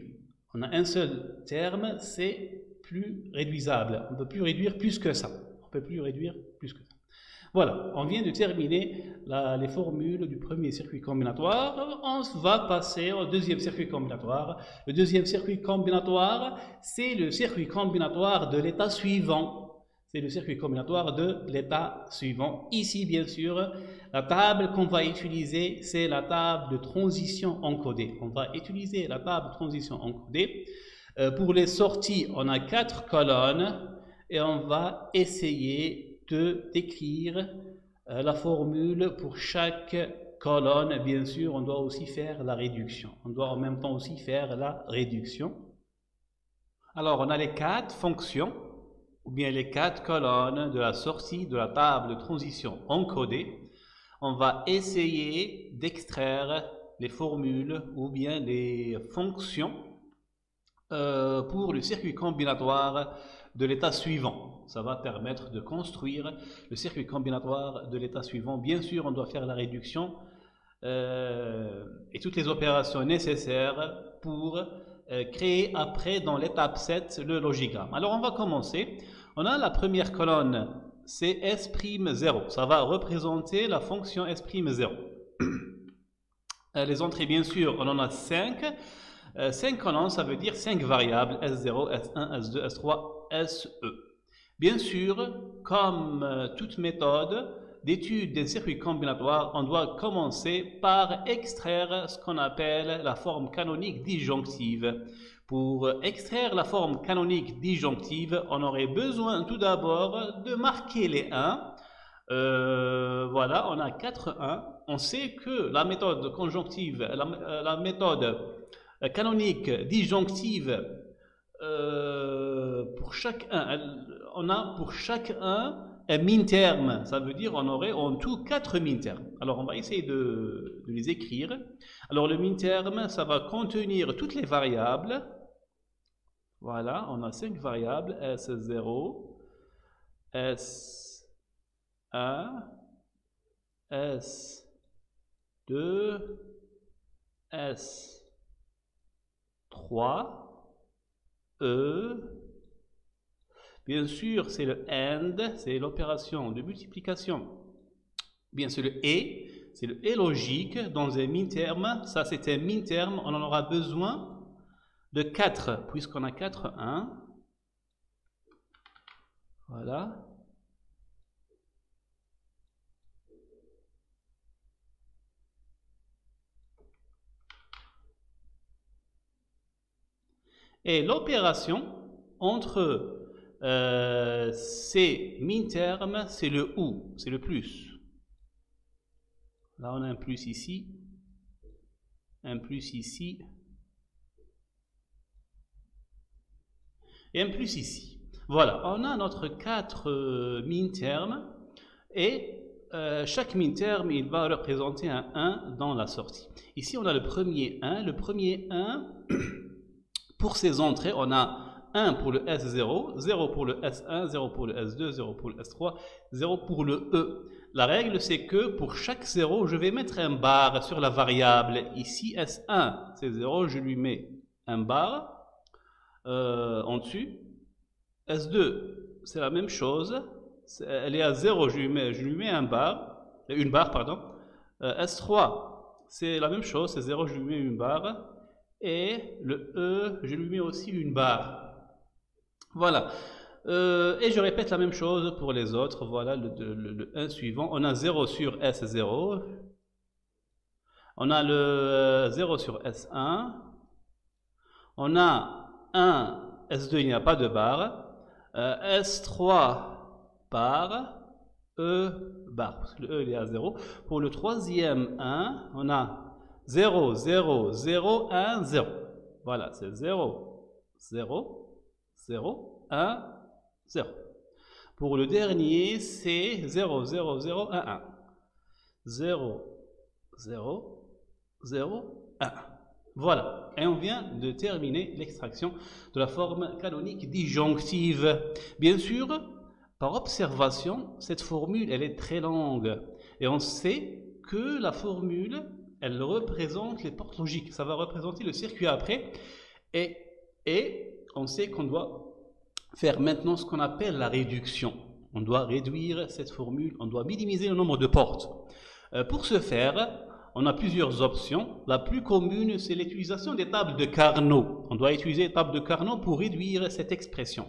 On a un seul terme, c'est plus réduisable. On ne peut plus réduire plus que ça. On ne peut plus réduire plus que ça. Voilà, on vient de terminer les formules du premier circuit combinatoire. On va passer au deuxième circuit combinatoire. Le deuxième circuit combinatoire, c'est le circuit combinatoire de l'état suivant. C'est le circuit combinatoire de l'état suivant. Ici, bien sûr, la table qu'on va utiliser, c'est la table de transition encodée. On va utiliser la table de transition encodée. Euh, pour les sorties, on a quatre colonnes et on va essayer décrire euh, la formule pour chaque colonne. Bien sûr, on doit aussi faire la réduction. On doit en même temps aussi faire la réduction. Alors, on a les quatre fonctions, ou bien les quatre colonnes de la sortie de la table de transition encodée. On va essayer d'extraire les formules ou bien les fonctions euh, pour le circuit combinatoire de l'état suivant. Ça va permettre de construire le circuit combinatoire de l'état suivant. Bien sûr, on doit faire la réduction euh, et toutes les opérations nécessaires pour euh, créer après, dans l'étape 7, le logigramme. Alors, on va commencer. On a la première colonne, c'est S'0. Ça va représenter la fonction S'0. Euh, les entrées, bien sûr, on en a 5. 5 colonnes, ça veut dire 5 variables, S0, S1, S2, S3, SE. Bien sûr, comme euh, toute méthode d'étude d'un circuit combinatoire, on doit commencer par extraire ce qu'on appelle la forme canonique disjonctive. Pour extraire la forme canonique disjonctive, on aurait besoin tout d'abord de marquer les 1. Euh, voilà, on a 4 1. On sait que la méthode conjonctive, la, euh, méthode canonique disjonctive, pour chaque 1, on a pour chaque 1 un min-terme. Ça veut dire on aurait en tout 4 min-termes. Alors on va essayer de, de les écrire. Alors le min-terme, ça va contenir toutes les variables voilà, on a cinq variables, S0, S1, S2, S3, E. Bien sûr, c'est le AND, c'est l'opération de multiplication. Bien sûr, le et, c'est le et logique dans un min-terme. Ça, c'est un min-terme, on en aura besoin de 4, puisqu'on a 4, 1. Voilà. Et l'opération entre euh, ces min-termes, c'est le ou, c'est le plus. Là, on a un plus ici, un plus ici, et un plus ici. Voilà, on a notre 4 euh, min-termes et euh, chaque min-terme, il va représenter un 1 dans la sortie. Ici, on a le premier 1. Le premier 1, pour ces entrées, on a 1 pour le S0, 0 pour le S1, 0 pour le S2, 0 pour le S3, 0 pour le E. La règle, c'est que pour chaque 0, je vais mettre un bar sur la variable. Ici, S1, c'est 0, je lui mets un bar. Euh, en dessus. S2, c'est la même chose. Elle est à 0, je lui mets, je lui mets un bar, une barre, pardon. Euh, S3, c'est la même chose, c'est 0, je lui mets une barre. Et le E, je lui mets aussi une barre. Voilà. Euh, et je répète la même chose pour les autres. Voilà le, le, le 1 suivant. On a 0 sur S0. On a le 0 sur S1. On a 1, S2, il n'y a pas de barre. Euh, S3 par E bar, parce que le E il est à 0. Pour le troisième 1, on a 0, 0, 0, 1, 0. Voilà, c'est 0, 0, 0, 1, 0. Pour le dernier, c'est 0, 0, 0, 1, 1. 0, 0, 0, 1. Voilà, et on vient de terminer l'extraction de la forme canonique disjonctive. Bien sûr, par observation, cette formule, elle est très longue. Et on sait que la formule, elle représente les portes logiques. Ça va représenter le circuit après. Et, et on sait qu'on doit faire maintenant ce qu'on appelle la réduction. On doit réduire cette formule, on doit minimiser le nombre de portes. Euh, pour ce faire, on a plusieurs options. La plus commune, c'est l'utilisation des tables de Carnot. On doit utiliser les tables de Carnot pour réduire cette expression.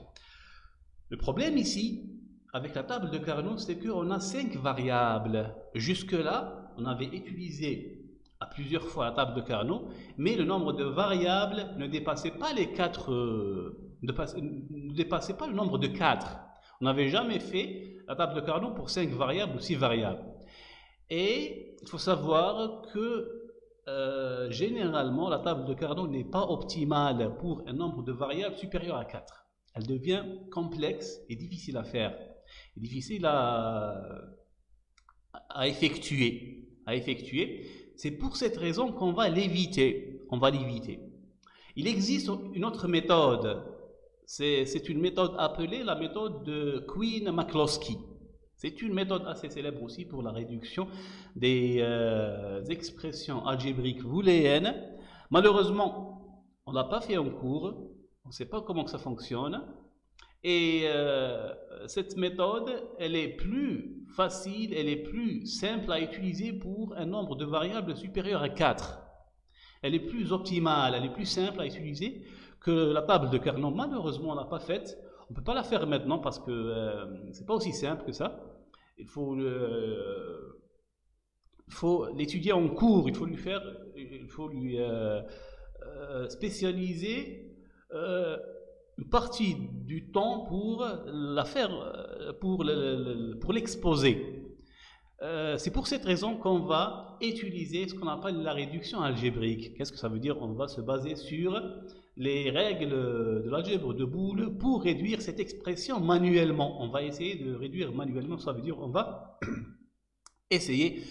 Le problème ici, avec la table de Carnot, c'est qu'on a cinq variables. Jusque-là, on avait utilisé à plusieurs fois la table de Carnot, mais le nombre de variables ne dépassait pas les quatre, euh, ne dépassait pas le nombre de quatre. On n'avait jamais fait la table de Carnot pour cinq variables ou six variables. Et il faut savoir que euh, généralement, la table de Carnot n'est pas optimale pour un nombre de variables supérieur à 4. Elle devient complexe et difficile à faire, difficile à effectuer. À effectuer. C'est pour cette raison qu'on va l'éviter. On va l'éviter. Il existe une autre méthode. C'est une méthode appelée la méthode de Queen-McCloskey. C'est une méthode assez célèbre aussi pour la réduction des euh, expressions algébriques booléennes. Malheureusement, on n'a pas fait en cours, on ne sait pas comment ça fonctionne. Et euh, cette méthode, elle est plus facile, elle est plus simple à utiliser pour un nombre de variables supérieur à 4. Elle est plus optimale, elle est plus simple à utiliser que la table de Carnot. Malheureusement, on l'a pas faite. On ne peut pas la faire maintenant parce que euh, c'est pas aussi simple que ça. Il faut euh, faut l'étudier en cours, il faut lui faire, il faut lui euh, spécialiser partie du temps pour la faire, pour l'exposer. c'est pour cette raison qu'on va utiliser ce qu'on appelle la réduction algébrique. Qu'est-ce que ça veut dire? On va se baser sur les règles de l'algèbre de Boole pour réduire cette expression manuellement. On va essayer de réduire manuellement, ça veut dire on va essayer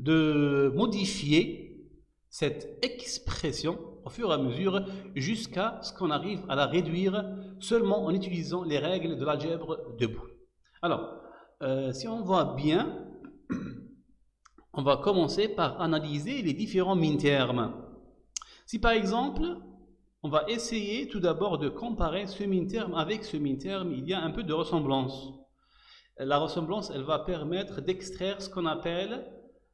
de modifier cette expression au fur et à mesure jusqu'à ce qu'on arrive à la réduire seulement en utilisant les règles de l'algèbre de Boole. Alors, euh, si on voit bien, on va commencer par analyser les différents min-termes. Si par exemple, on va essayer tout d'abord de comparer ce min-terme avec ce min-terme, il y a un peu de ressemblance. La ressemblance, elle va permettre d'extraire ce qu'on appelle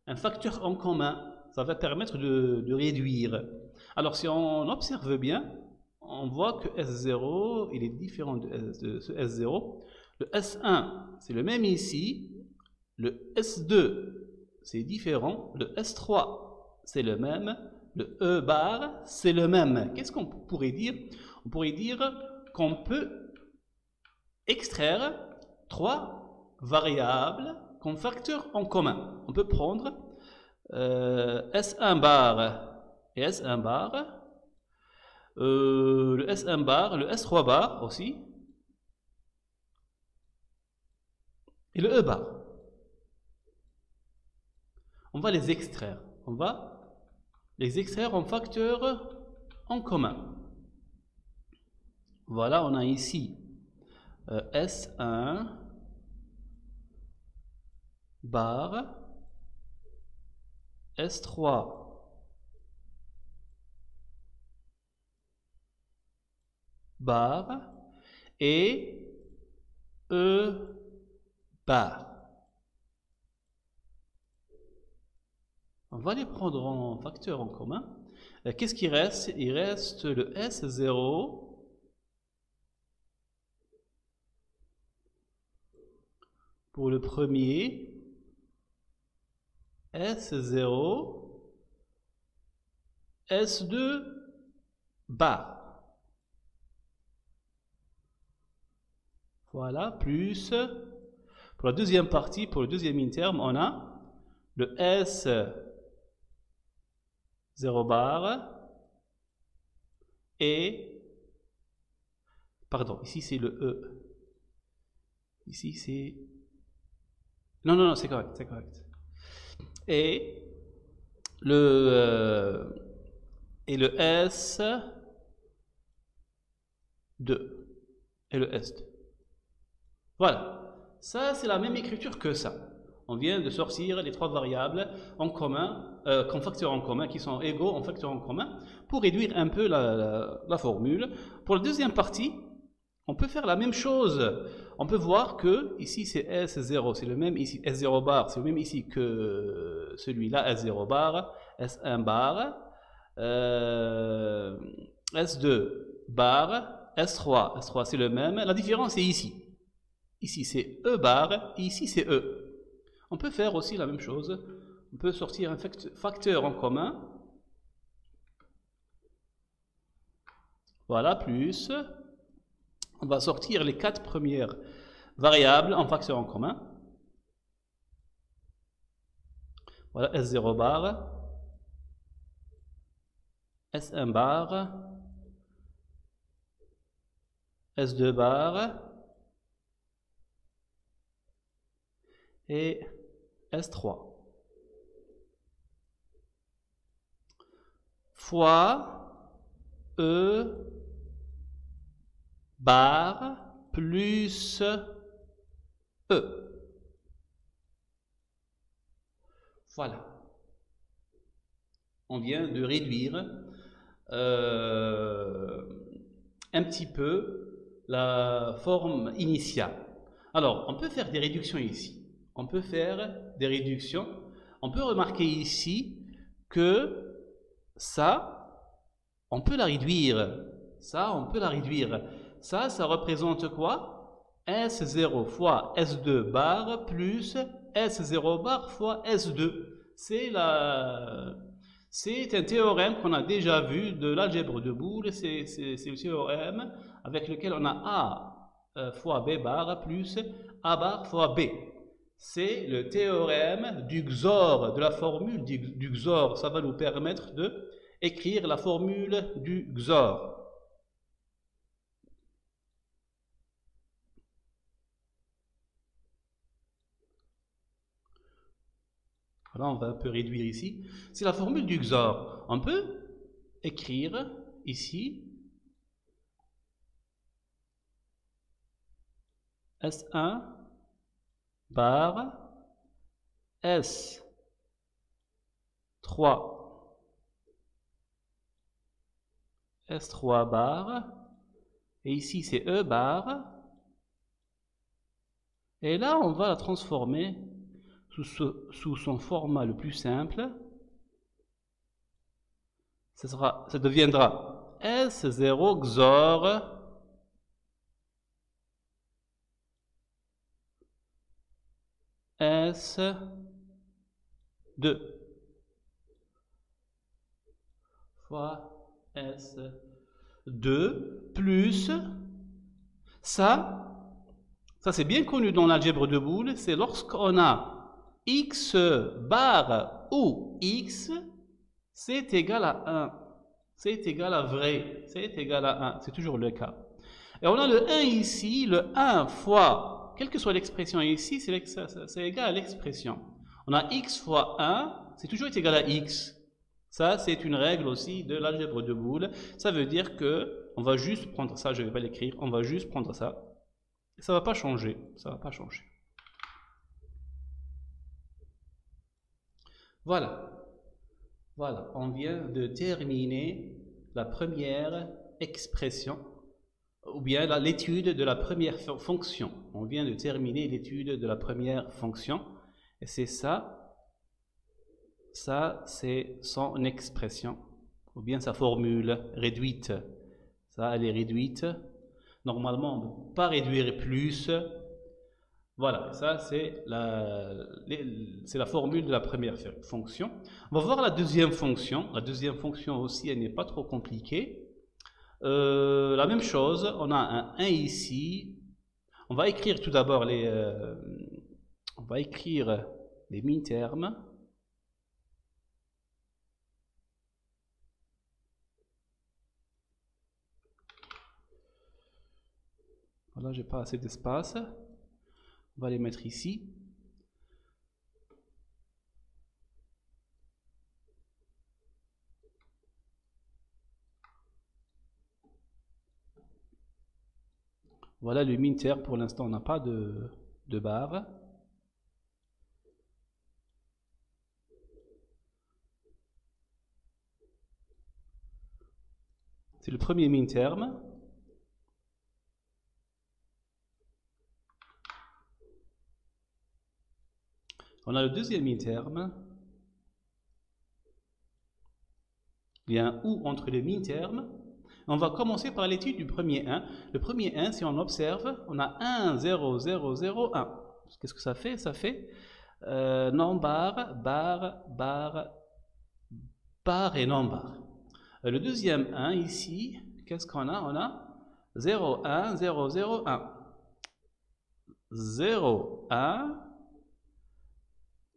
un facteur en commun. Ça va permettre de, réduire. Alors, si on observe bien, on voit que S0, il est différent de, ce S0. Le S1, c'est le même ici. Le S2, c'est différent. Le S3, c'est le même. Le E bar, c'est le même. Qu'est-ce qu'on pourrait dire? On pourrait dire qu'on peut extraire trois variables comme facteur en commun. On peut prendre euh, S1 bar et S1 bar, euh, le S1 bar, le S3 bar aussi, et le E bar. On va les extraire. On va les extraire en facteurs en commun. Voilà, on a ici euh, S1 bar S3 bar et E bar. On va les prendre en facteur en commun. Euh, qu'est-ce qui reste? Il reste le S0 pour le premier S0, S2 bas. Voilà, plus, pour la deuxième partie, pour le deuxième interme, on a le S 0 bar et, pardon, ici c'est le E. Ici c'est, non, non, non, c'est correct, c'est correct et le, euh, et le S 2 et le S2. Voilà. Ça, c'est la même écriture que ça. On vient de sortir les trois variables en commun, euh, comme en commun, qui sont égaux en facteurs en commun, pour réduire un peu la, la formule. Pour la deuxième partie, on peut faire la même chose. On peut voir que ici c'est S0, c'est le même ici, S0 bar, c'est le même ici que celui-là, S0 bar, S1 bar, euh, S2 bar, S3, S3 c'est le même. La différence est ici. Ici c'est E bar, ici c'est E. On peut faire aussi la même chose. On peut sortir un facteur en commun. Voilà, plus on va sortir les quatre premières variables en facteur en commun. Voilà, S0 bar, S1 bar, S2 bar et S3 fois E bar plus E. Voilà. On vient de réduire euh, un petit peu la forme initiale. Alors, on peut faire des réductions ici. On peut faire des réductions. On peut remarquer ici que ça, on peut la réduire. Ça, on peut la réduire. Ça, ça représente quoi? S0 fois S2 bar plus S0 bar fois S2. C'est la... C'est un théorème qu'on a déjà vu de l'algèbre de Boole. C'est le théorème avec lequel on a A euh, fois B bar plus A bar fois B. C'est le théorème du XOR, de la formule du, XOR. Ça va nous permettre de écrire la formule du XOR. Voilà, on va un peu réduire ici. C'est la formule du XOR. On peut écrire ici S1 bar S3 S3 bar. Et ici c'est E bar. Et là on va la transformer sous, son format le plus simple, ça, sera, ça deviendra S0 XOR S2 fois S2 plus ça, ça c'est bien connu dans l'algèbre de Boole, c'est lorsqu'on a x bar ou x, c'est égal à 1. C'est égal à vrai. C'est égal à 1. C'est toujours le cas. Et on a le 1 ici, le 1 fois, quelle que soit l'expression ici, c'est égal à l'expression. On a x fois 1, c'est toujours égal à x. Ça, c'est une règle aussi de l'algèbre de Boole. Ça veut dire que on va juste prendre ça, je ne vais pas l'écrire, on va juste prendre ça. Ça ne va pas changer. Ça va pas changer. Voilà. Voilà, on vient de terminer la première expression, ou bien l'étude de la première fonction. On vient de terminer l'étude de la première fonction, et c'est ça, ça c'est son expression, ou bien sa formule réduite. Ça, elle est réduite. Normalement, on ne peut pas réduire plus, voilà, ça c'est la, la formule de la première fonction. On va voir la deuxième fonction. La deuxième fonction aussi, elle n'est pas trop compliquée. Euh, la même chose, on a un 1 ici. On va écrire tout d'abord les, euh, on va écrire les mi-termes. Voilà, j'ai pas assez d'espace. On va les mettre ici. Voilà le minter, pour l'instant on n'a pas de, de barre. C'est le premier min terme. On a le deuxième min-terme. Il y a un ou entre les min-termes. On va commencer par l'étude du premier 1. Le premier 1, si on observe, on a 1, 0, 0, 0, 1. Qu'est-ce que ça fait? Ça fait euh, non bar, bar, bar, bar et non bar. Euh, le deuxième 1 ici, qu'est-ce qu'on a? On a 0, 1, 0, 0, 1. 0, 1,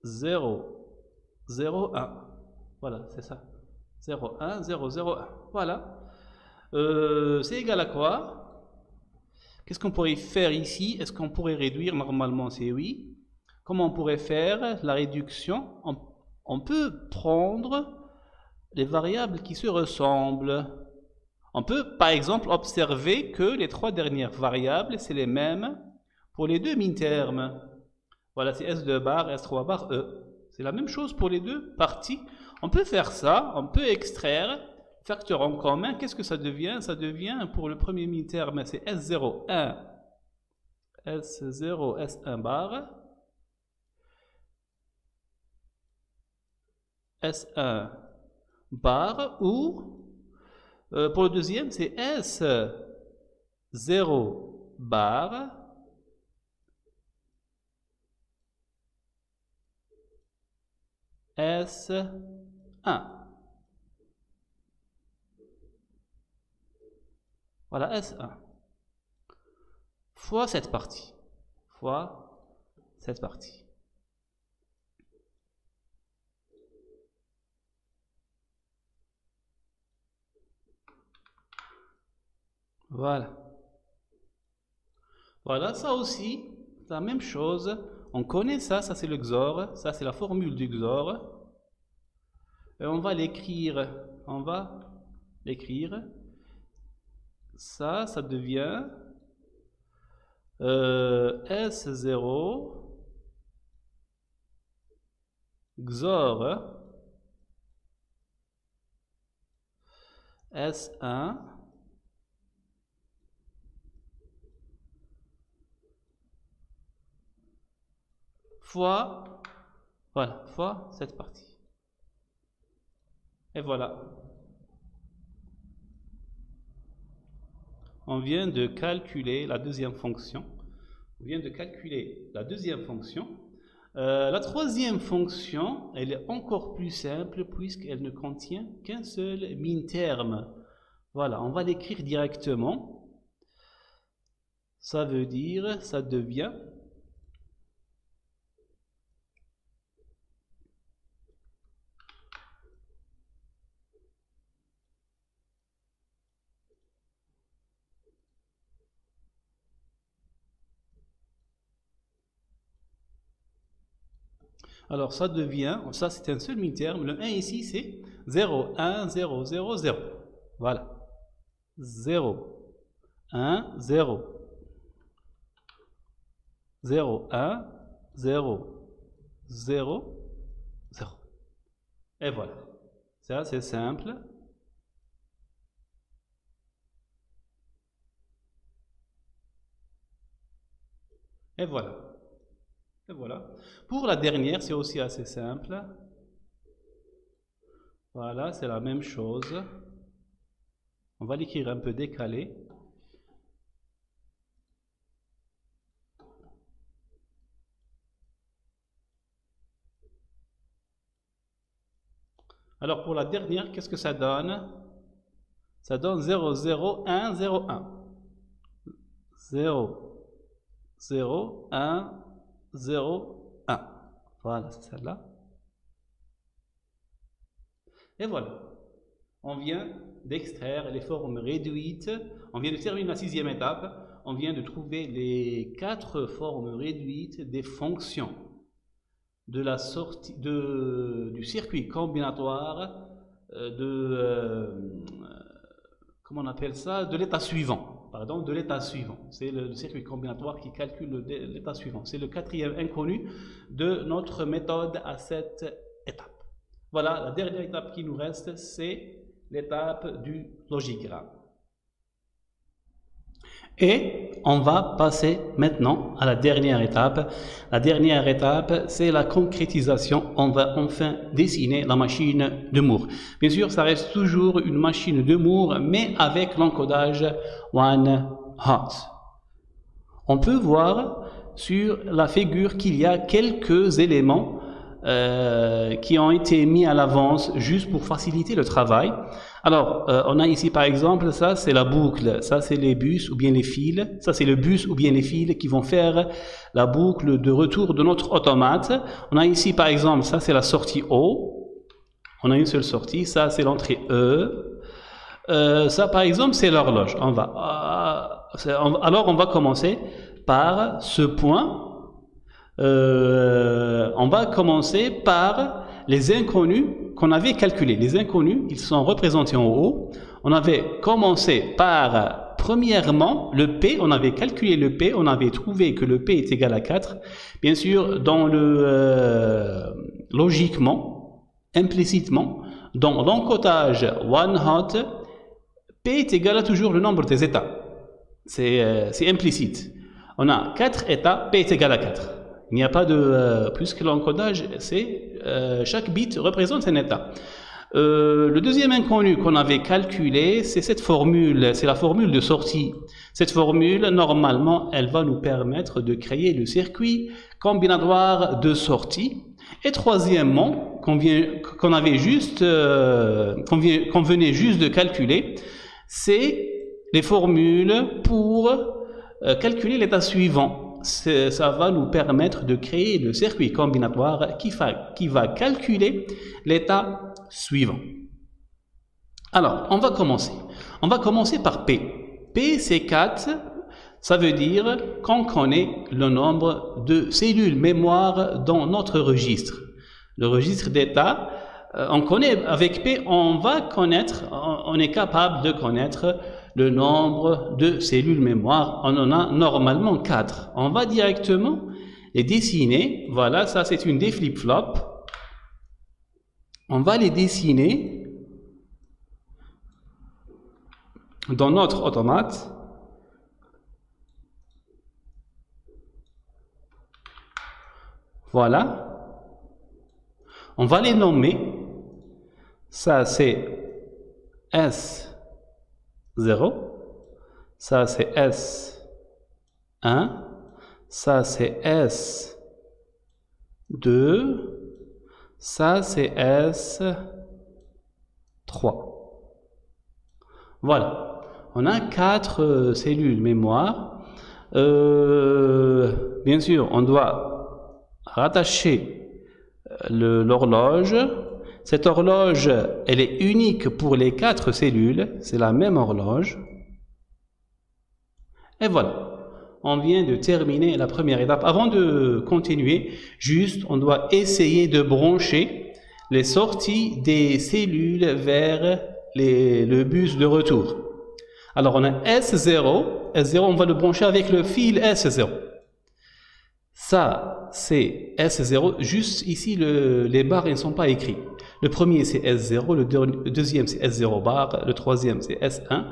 0, 0, 1. Voilà, c'est ça. 0, 1, 0, 0, 1. Voilà. Euh, c'est égal à quoi? Qu'est-ce qu'on pourrait faire ici? Est-ce qu'on pourrait réduire Normalement, c'est oui. Comment on pourrait faire la réduction? On, on peut prendre les variables qui se ressemblent. On peut, par exemple, observer que les trois dernières variables, c'est les mêmes pour les deux min-termes. Voilà, c'est S2 bar, S3 bar, E. C'est la même chose pour les deux parties. On peut faire ça, on peut extraire facteur en commun, qu'est-ce que ça devient? Ça devient, pour le premier mi-terme, c'est S01, S0, S1 bar, S1 bar, ou euh, pour le deuxième, c'est S0 bar, S1. Voilà S1 fois cette partie fois cette partie. Voilà. Voilà, ça aussi, la même chose. On connaît ça, ça c'est le XOR, ça c'est la formule du XOR. Et on va l'écrire, on va l'écrire ça, ça devient euh, S0 XOR S1 fois, voilà, fois cette partie. Et voilà. On vient de calculer la deuxième fonction. On vient de calculer la deuxième fonction. Euh, la troisième fonction, elle est encore plus simple puisqu'elle ne contient qu'un seul min-terme. Voilà, on va l'écrire directement. Ça veut dire, ça devient Alors ça devient, ça c'est un seul mi-terme, le 1 ici c'est 0, 1, 0, 0, 0. Voilà. 0, 1, 0. 0, 1, 0, 0, 0. Et voilà. Ça c'est simple. Et voilà. Et voilà. Pour la dernière, c'est aussi assez simple. Voilà, c'est la même chose. On va l'écrire un peu décalé. Alors pour la dernière, qu'est-ce que ça donne? Ça donne 0, 0, 1, 0, 1. 0, 0, 1, 0, 1. Voilà, celle-là. Et voilà. On vient d'extraire les formes réduites. On vient de terminer la sixième étape. On vient de trouver les quatre formes réduites des fonctions de la sortie du circuit combinatoire euh, de euh, comment on appelle ça? De l'état suivant pardon, de l'état suivant. C'est le, circuit combinatoire qui calcule l'état suivant. C'est le quatrième inconnu de notre méthode à cette étape. Voilà, la dernière étape qui nous reste, c'est l'étape du logigramme. Et on va passer maintenant à la dernière étape. La dernière étape, c'est la concrétisation. On va enfin dessiner la machine de Moore. Bien sûr, ça reste toujours une machine de Moore, mais avec l'encodage one hot. On peut voir sur la figure qu'il y a quelques éléments euh, qui ont été mis à l'avance juste pour faciliter le travail. Alors, euh, on a ici par exemple, ça c'est la boucle, ça c'est les bus ou bien les fils, ça c'est le bus ou bien les fils qui vont faire la boucle de retour de notre automate. On a ici par exemple, ça c'est la sortie O, on a une seule sortie, ça c'est l'entrée E, euh, ça par exemple c'est l'horloge. On va, alors on va commencer par ce point. Euh, on va commencer par les inconnus qu'on avait calculés. Les inconnus, ils sont représentés en haut. On avait commencé par, premièrement, le P. On avait calculé le P. On avait trouvé que le P est égal à 4. Bien sûr, dans le, euh, logiquement, implicitement, dans l'encodage one hot, P est égal à toujours le nombre des états. C'est euh, implicite. On a 4 états, P est égal à 4. Il n'y a pas de euh, plus que l'encodage, c'est euh, chaque bit représente un état. Euh, le deuxième inconnu qu'on avait calculé, c'est cette formule, c'est la formule de sortie. Cette formule, normalement, elle va nous permettre de créer le circuit combinatoire de sortie. Et troisièmement, qu'on avait juste, euh, qu'on venait juste de calculer, c'est les formules pour calculer l'état suivant. Ça va nous permettre de créer le circuit combinatoire qui va, calculer l'état suivant. Alors, on va commencer. On va commencer par P. P, c'est 4. Ça veut dire qu'on connaît le nombre de cellules mémoire dans notre registre. Le registre d'état, euh, on connaît, avec P, on va connaître, on on est capable de connaître le nombre de cellules mémoire. On en a normalement 4. On va directement les dessiner. Voilà, ça c'est une des flip-flops. On va les dessiner dans notre automate. Voilà. On va les nommer. Ça c'est S0. Ça c'est S1. Ça c'est S2. Ça, c'est S3. Voilà. On a quatre euh, cellules mémoire. Euh, bien sûr, on doit rattacher euh, l'horloge. Cette horloge, elle est unique pour les quatre cellules. C'est la même horloge. Et voilà. On vient de terminer la première étape. Avant de continuer, juste, on doit essayer de brancher les sorties des cellules vers le bus de retour. Alors, on a S0. S0, on va le brancher avec le fil S0. Ça, c'est S0. Juste ici, le- les barres ne sont pas écrits. Le premier, c'est S0. Le, deux- le deuxième, c'est S0 bar. Le troisième, c'est S1.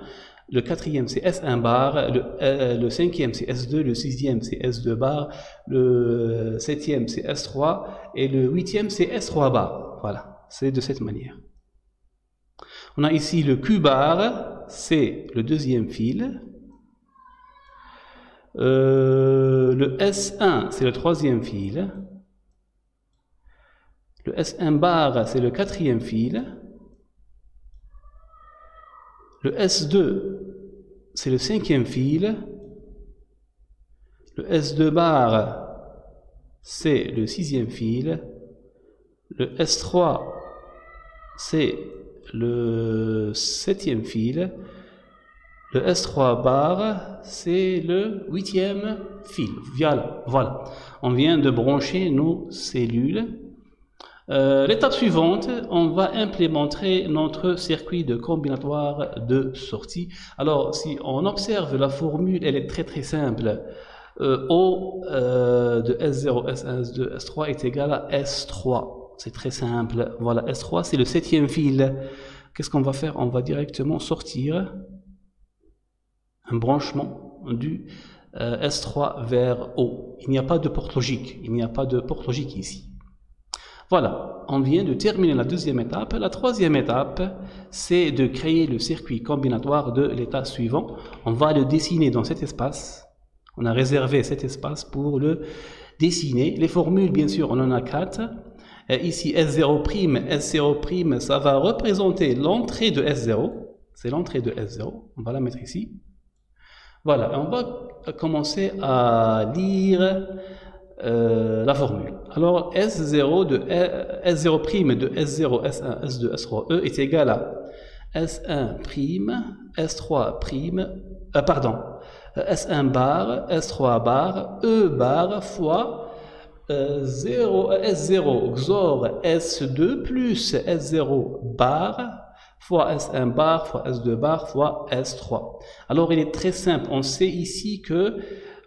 Le quatrième, c'est S1 bar. Le, euh, le cinquième, c'est S2. Le sixième, c'est S2 bar. Le septième, c'est S3. Et le huitième, c'est S3 bar. Voilà. C'est de cette manière. On a ici le Q bar. C'est le deuxième fil. Euh, le S1, c'est le troisième fil. Le S1 bar, c'est le quatrième fil. Le S2, c'est le cinquième fil. Le S2 bar, c'est le sixième fil. Le S3, c'est le septième fil. Le S3 bar, c'est le huitième fil. Voilà, voilà. On vient de brancher nos cellules. Euh, L'étape suivante, on va implémenter notre circuit de combinatoire de sortie. Alors, si on observe la formule, elle est très très simple. Euh, O euh, de S0, S1, S2, S3 est égal à S3. C'est très simple. Voilà, S3, c'est le septième fil. Qu'est-ce qu'on va faire? On va directement sortir un branchement du euh, S3 vers O. Il n'y a pas de porte logique. Il n'y a pas de porte logique ici. Voilà, on vient de terminer la deuxième étape. La troisième étape, c'est de créer le circuit combinatoire de l'état suivant. On va le dessiner dans cet espace. On a réservé cet espace pour le dessiner. Les formules, bien sûr, on en a quatre. Ici, S0', S0', ça va représenter l'entrée de S0. C'est l'entrée de S0. On va la mettre ici. Voilà, on va commencer à lire euh, la formule. Alors, S0 de S0' de S0, S1, S2, S3, E est égal à S1', S3', euh, pardon, S1 bar, S3 bar, E bar fois euh, 0, S0 XOR S2 plus S0 bar fois S1 bar fois S2 bar fois S3. Alors il est très simple, on sait ici que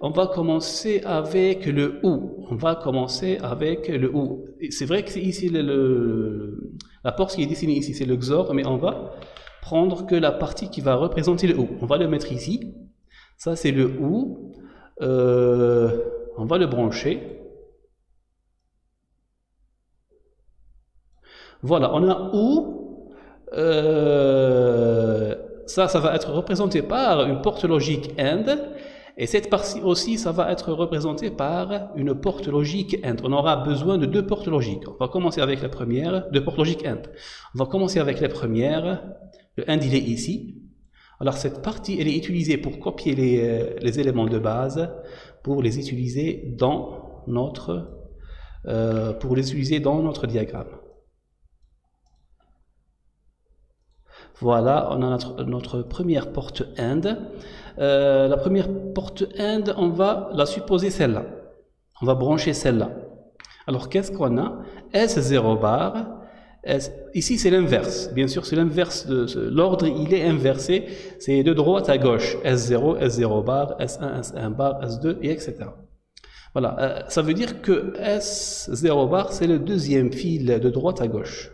on va commencer avec le OU. On va commencer avec le OU. C'est vrai que c'est ici La porte qui est dessinée ici, c'est le XOR, mais on va prendre que la partie qui va représenter le OU. On va le mettre ici. Ça, c'est le OU. Euh, on va le brancher. Voilà, on a OU. Euh, ça, ça va être représenté par une porte logique AND. Et cette partie aussi, ça va être représenté par une porte logique AND. On aura besoin de deux portes logiques. On va commencer avec la première, deux portes logiques AND. On va commencer avec la première. Le AND, il est ici. Alors cette partie, elle est utilisée pour copier les, euh, éléments de base, pour les utiliser dans notre, euh, pour les utiliser dans notre diagramme. Voilà, on a notre, notre première porte AND. Euh, la première porte AND, on va la supposer celle-là. On va brancher celle-là. Alors qu'est-ce qu'on a? S0 bar. Ici c'est l'inverse. Bien sûr, c'est l'inverse l'ordre, il est inversé. C'est de droite à gauche. S0, S0 bar, S1, S1 bar, S2 et etc. Voilà, euh, ça veut dire que S0 bar, c'est le deuxième fil de droite à gauche.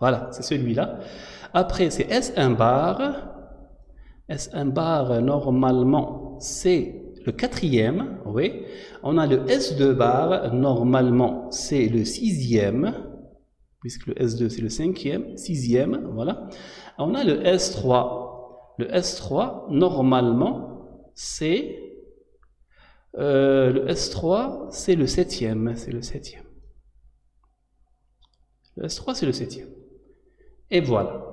Voilà, c'est celui-là. Après, c'est S1 bar. S1 bar, normalement, c'est le quatrième. Oui. On a le S2 bar, normalement, c'est le sixième. Puisque le S2, c'est le cinquième. Sixième, voilà. On a le S3. Le S3, normalement, c'est... Euh, le S3, c'est le septième. C'est le septième. Le S3, c'est le septième. Et voilà,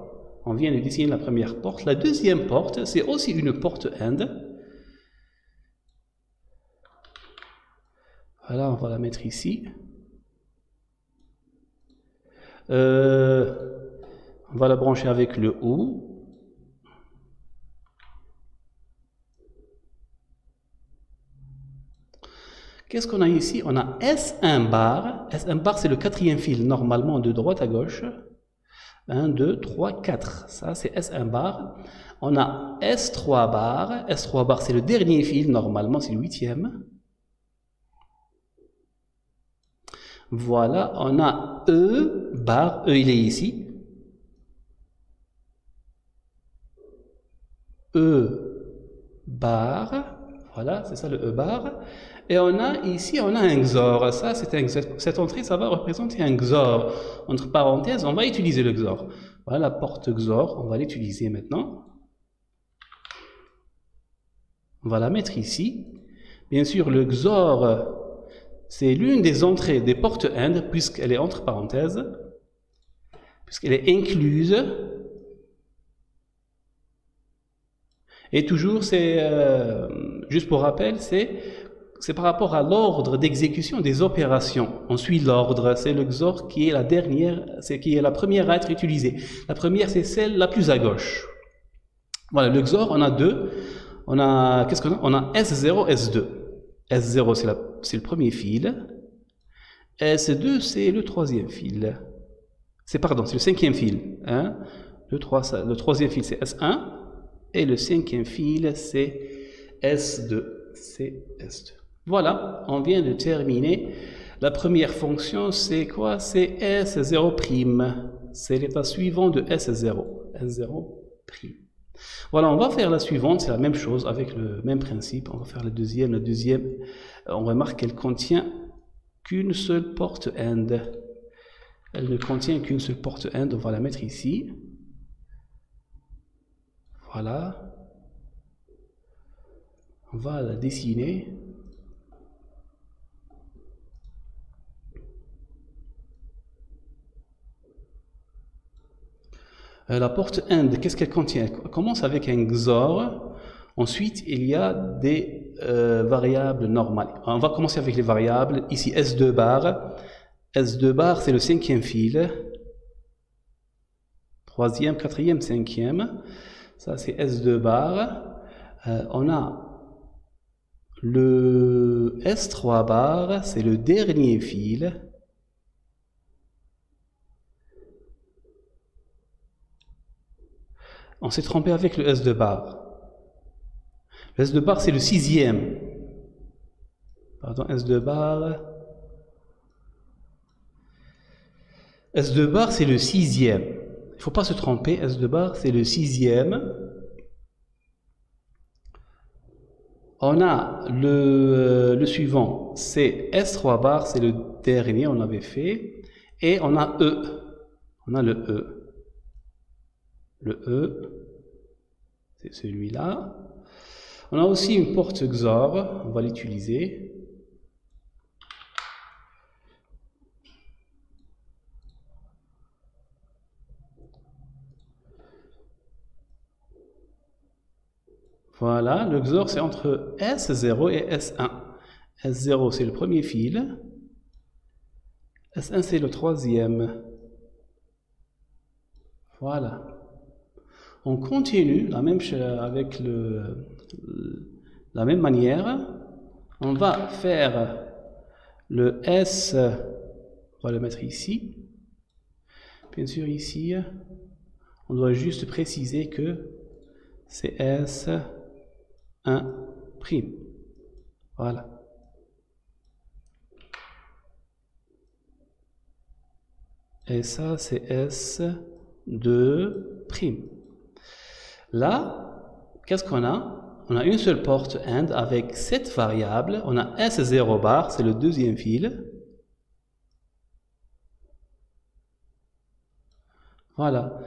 on vient de dessiner la première porte. La deuxième porte, c'est aussi une porte AND. Voilà, on va la mettre ici. Euh, on va la brancher avec le OU. Qu'est-ce qu'on a ici? On a S1 bar. S1 bar, c'est le quatrième fil, normalement de droite à gauche. 1, 2, 3, 4. Ça, c'est S1 bar. On a S3 bar. S3 bar, c'est le dernier fil, normalement, c'est le huitième. Voilà, on a E bar. E, il est ici. E bar. Voilà, c'est ça le E bar. Et on a ici, on a un XOR. Ça, c'est cette entrée, ça va représenter un XOR. Entre parenthèses, on va utiliser le XOR. Voilà la porte XOR, on va l'utiliser maintenant. On va la mettre ici. Bien sûr, le XOR, c'est l'une des entrées des portes AND, puisqu'elle est entre parenthèses, puisqu'elle est incluse. Et toujours, c'est, euh, juste pour rappel, c'est c'est par rapport à l'ordre d'exécution des opérations. On suit l'ordre, c'est le XOR qui est la dernière, qui est la première à être utilisée. La première, c'est celle la plus à gauche. Voilà, le XOR, on a deux. On a, qu'est-ce qu'on a? On a S0, S2. S0, c'est, le premier fil. S2, c'est le troisième fil. C'est, pardon, c'est le cinquième fil. Hein? Le, 3, le troisième fil, c'est S1. Et le cinquième fil, c'est S2. C'est S2. Voilà, on vient de terminer. La première fonction, c'est quoi? C'est S0'. C'est l'état suivant de S0. S0'. Voilà, on va faire la suivante, c'est la même chose avec le même principe. On va faire la deuxième. La deuxième, on remarque qu'elle contient qu'une seule porte AND. Elle ne contient qu'une seule porte AND. On va la mettre ici. Voilà. On va la dessiner. La porte AND, qu'est-ce qu'elle contient? Elle commence avec un XOR. Ensuite, il y a des euh, variables normales. On va commencer avec les variables. Ici, S2 bar. S2 bar, c'est le cinquième fil. Troisième, quatrième, cinquième. Ça, c'est S2 bar. Euh, on a le S3 bar, c'est le dernier fil. On s'est trompé avec le S de bar. Le S de bar, c'est le sixième. Pardon, S de bar. S2 bar, c'est le sixième. Il ne faut pas se tromper, S2 bar, c'est le sixième. On a le, le suivant, c'est S3 bar, c'est le dernier, on avait fait. Et on a E. On a le E. Le E, c'est celui-là. On a aussi une porte XOR, on va l'utiliser. Voilà, le XOR c'est entre S0 et S1. S0 c'est le premier fil, S1 c'est le troisième. Voilà. On continue la même avec la même manière. On va faire le S, on va le mettre ici. Bien sûr ici, on doit juste préciser que c'est S 1 prime. Voilà. Et ça, c'est S2 prime. Là, qu'est-ce qu'on a? On a une seule porte AND avec cette variable. On a S0 bar, c'est le deuxième fil. Voilà.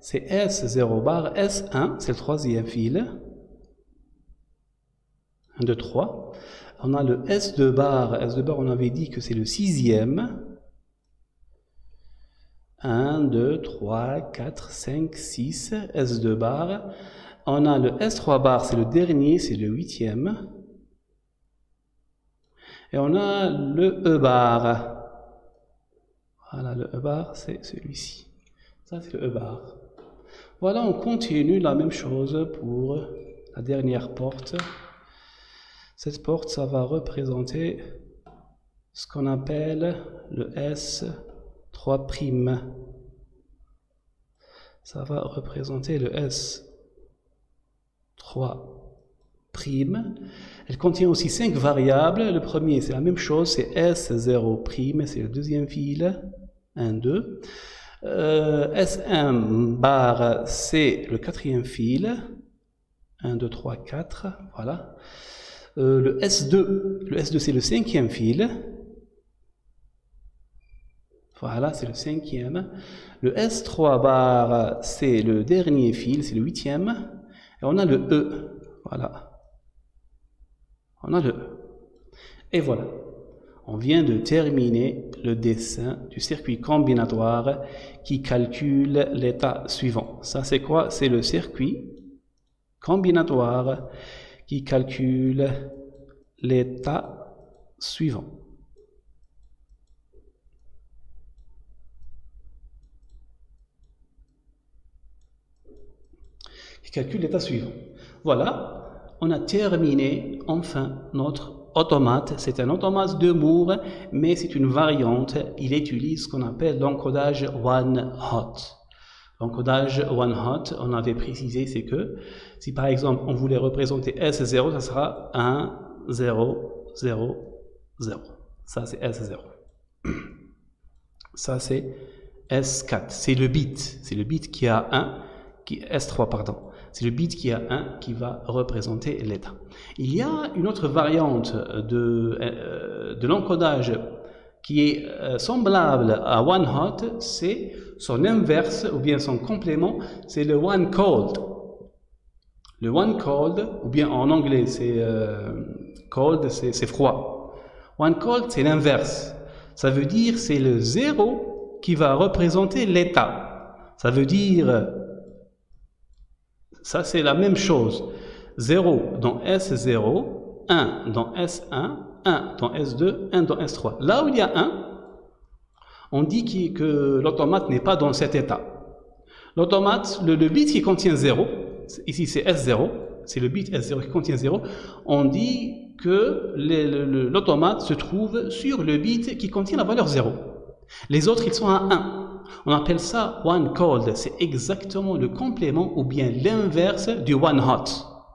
C'est S0 bar, S1, c'est le troisième fil. 1, 2, 3. On a le S2 bar. S2 bar, on avait dit que c'est le sixième. 1, 2, 3, 4, 5, 6, S2 bar. On a le S3 bar, c'est le dernier, c'est le huitième. Et on a le E bar. Voilà, le E bar, c'est celui-ci. Ça, c'est le E bar. Voilà, on continue la même chose pour la dernière porte. Cette porte, ça va représenter ce qu'on appelle le S3'. Ça va représenter le S3'. Elle contient aussi cinq variables. Le premier, c'est la même chose, c'est S0', c'est le deuxième fil. 1, 2. Euh, S1 bar, c'est le quatrième fil. 1, 2, 3, 4. Voilà. Euh, le S2, le S2 c'est le cinquième fil. Voilà, c'est le cinquième. Le S3 bar, c'est le dernier fil, c'est le huitième. Et on a le E. Voilà. On a le E. Et voilà. On vient de terminer le dessin du circuit combinatoire qui calcule l'état suivant. Ça, c'est quoi? C'est le circuit combinatoire qui calcule l'état suivant. Calcule l'état suivant. Voilà, on a terminé enfin notre automate. C'est un automate de Moore, mais c'est une variante. Il utilise ce qu'on appelle l'encodage one hot. L'encodage one hot, on avait précisé, c'est que si par exemple on voulait représenter S0, ça sera 1, 0, 0, 0. Ça c'est S0. Ça c'est S4. C'est le bit. C'est le bit qui a 1, qui, S3 pardon. C'est le bit qui a 1 qui va représenter l'état. Il y a une autre variante de, euh, de l'encodage qui est euh, semblable à one hot, c'est son inverse ou bien son complément, c'est le one cold. Le one cold, ou bien en anglais c'est euh, cold, c'est froid. One cold, c'est l'inverse. Ça veut dire c'est le zéro qui va représenter l'état. Ça veut dire, ça c'est la même chose. 0 dans S0, 1 dans S1, 1 dans S2, 1 dans S3. Là où il y a 1, on dit que l'automate n'est pas dans cet état. L'automate, le, bit qui contient 0, ici c'est S0, c'est le bit S0 qui contient 0, on dit que l'automate se trouve sur le bit qui contient la valeur 0. Les autres, ils sont à 1. On appelle ça one cold. C'est exactement le complément ou bien l'inverse du one hot.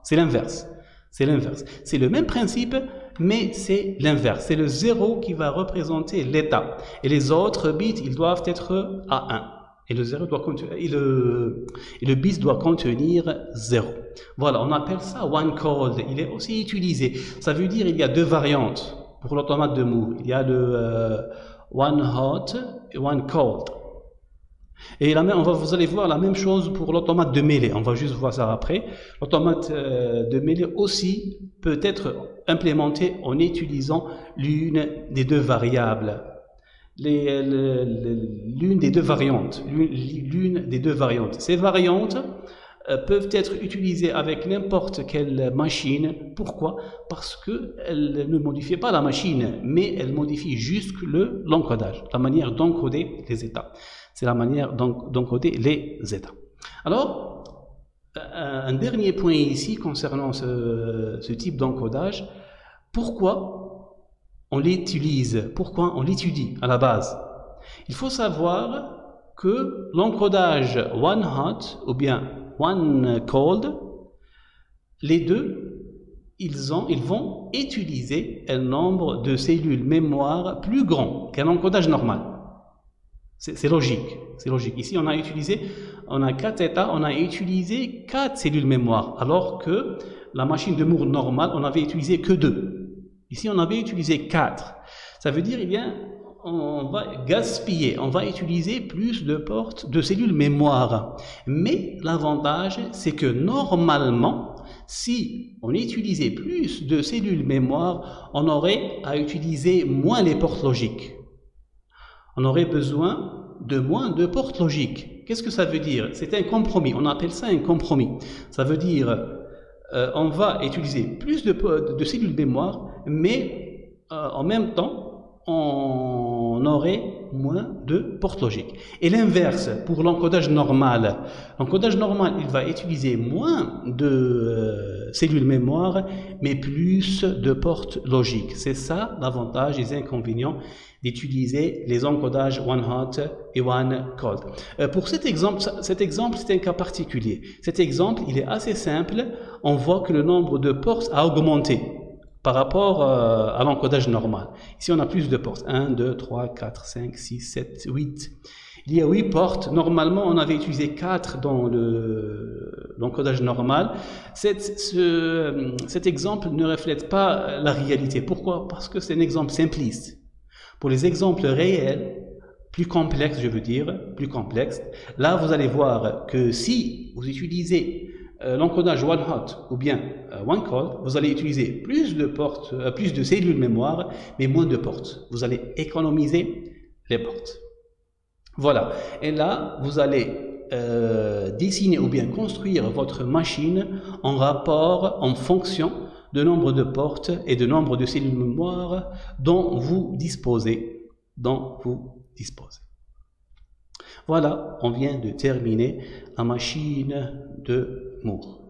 C'est l'inverse. C'est l'inverse. C'est le même principe, mais c'est l'inverse. C'est le 0 qui va représenter l'état. Et les autres bits, ils doivent être à 1. Et le, 0 doit et et le bit doit contenir 0. Voilà, on appelle ça one cold. Il est aussi utilisé. Ça veut dire il y a deux variantes pour l'automate de Moore. Il y a le euh, one hot et one cold. Et la même, vous allez voir la même chose pour l'automate de mêlée. On va juste voir ça après. L'automate euh, de mêlée aussi peut être implémenté en utilisant l'une des deux variables. L'une des deux variantes. L'une des deux variantes. Ces variantes euh, peuvent être utilisées avec n'importe quelle machine. Pourquoi? Parce qu'elles ne modifient pas la machine, mais elles modifient juste l'encodage, la manière d'encoder les états. C'est la manière d'encoder les états. Alors, euh, un dernier point ici concernant ce, type d'encodage. Pourquoi on l'utilise? Pourquoi on l'étudie à la base? Il faut savoir que l'encodage one hot ou bien one cold, les deux, ils, ont, ils vont utiliser un nombre de cellules mémoire plus grand qu'un encodage normal. C'est logique, c'est logique. Ici, on a utilisé, on a 4 états, on a utilisé 4 cellules mémoire, alors que la machine de Moore normale, on avait utilisé que 2. Ici, on avait utilisé 4. Ça veut dire, eh bien, on va gaspiller, on va utiliser plus de portes de cellules mémoire. Mais l'avantage, c'est que normalement, si on utilisait plus de cellules mémoire, on aurait à utiliser moins les portes logiques on aurait besoin de moins de portes logiques. Qu'est-ce que ça veut dire? C'est un compromis. On appelle ça un compromis. Ça veut dire euh, on va utiliser plus de, de cellules mémoire, mais euh, en même temps, on aurait moins de portes logiques. Et l'inverse, pour l'encodage normal, l'encodage normal, il va utiliser moins de euh, cellules mémoire, mais plus de portes logiques. C'est ça l'avantage et les inconvénients d'utiliser les encodages one hot et one cold. Euh, pour cet exemple, cet exemple, c'est un cas particulier. Cet exemple, il est assez simple. On voit que le nombre de portes a augmenté par rapport euh, à l'encodage normal. Ici, on a plus de portes. 1, 2, 3, 4, 5, 6, 7, 8. Il y a 8 portes. Normalement, on avait utilisé 4 dans l'encodage normal. Cet, ce, cet exemple ne reflète pas la réalité. Pourquoi? Parce que c'est un exemple simpliste. Pour les exemples réels, plus complexes, je veux dire, plus complexes, là, vous allez voir que si vous utilisez euh, l'encodage one hot ou bien euh, one cold, vous allez utiliser plus de portes, euh, plus de cellules mémoire, mais moins de portes. Vous allez économiser les portes. Voilà. Et là, vous allez dessiner ou bien construire votre machine en rapport, en fonction de nombre de portes et de nombre de cellules mémoire dont vous disposez, dont vous disposez. Voilà, on vient de terminer la machine de Moore.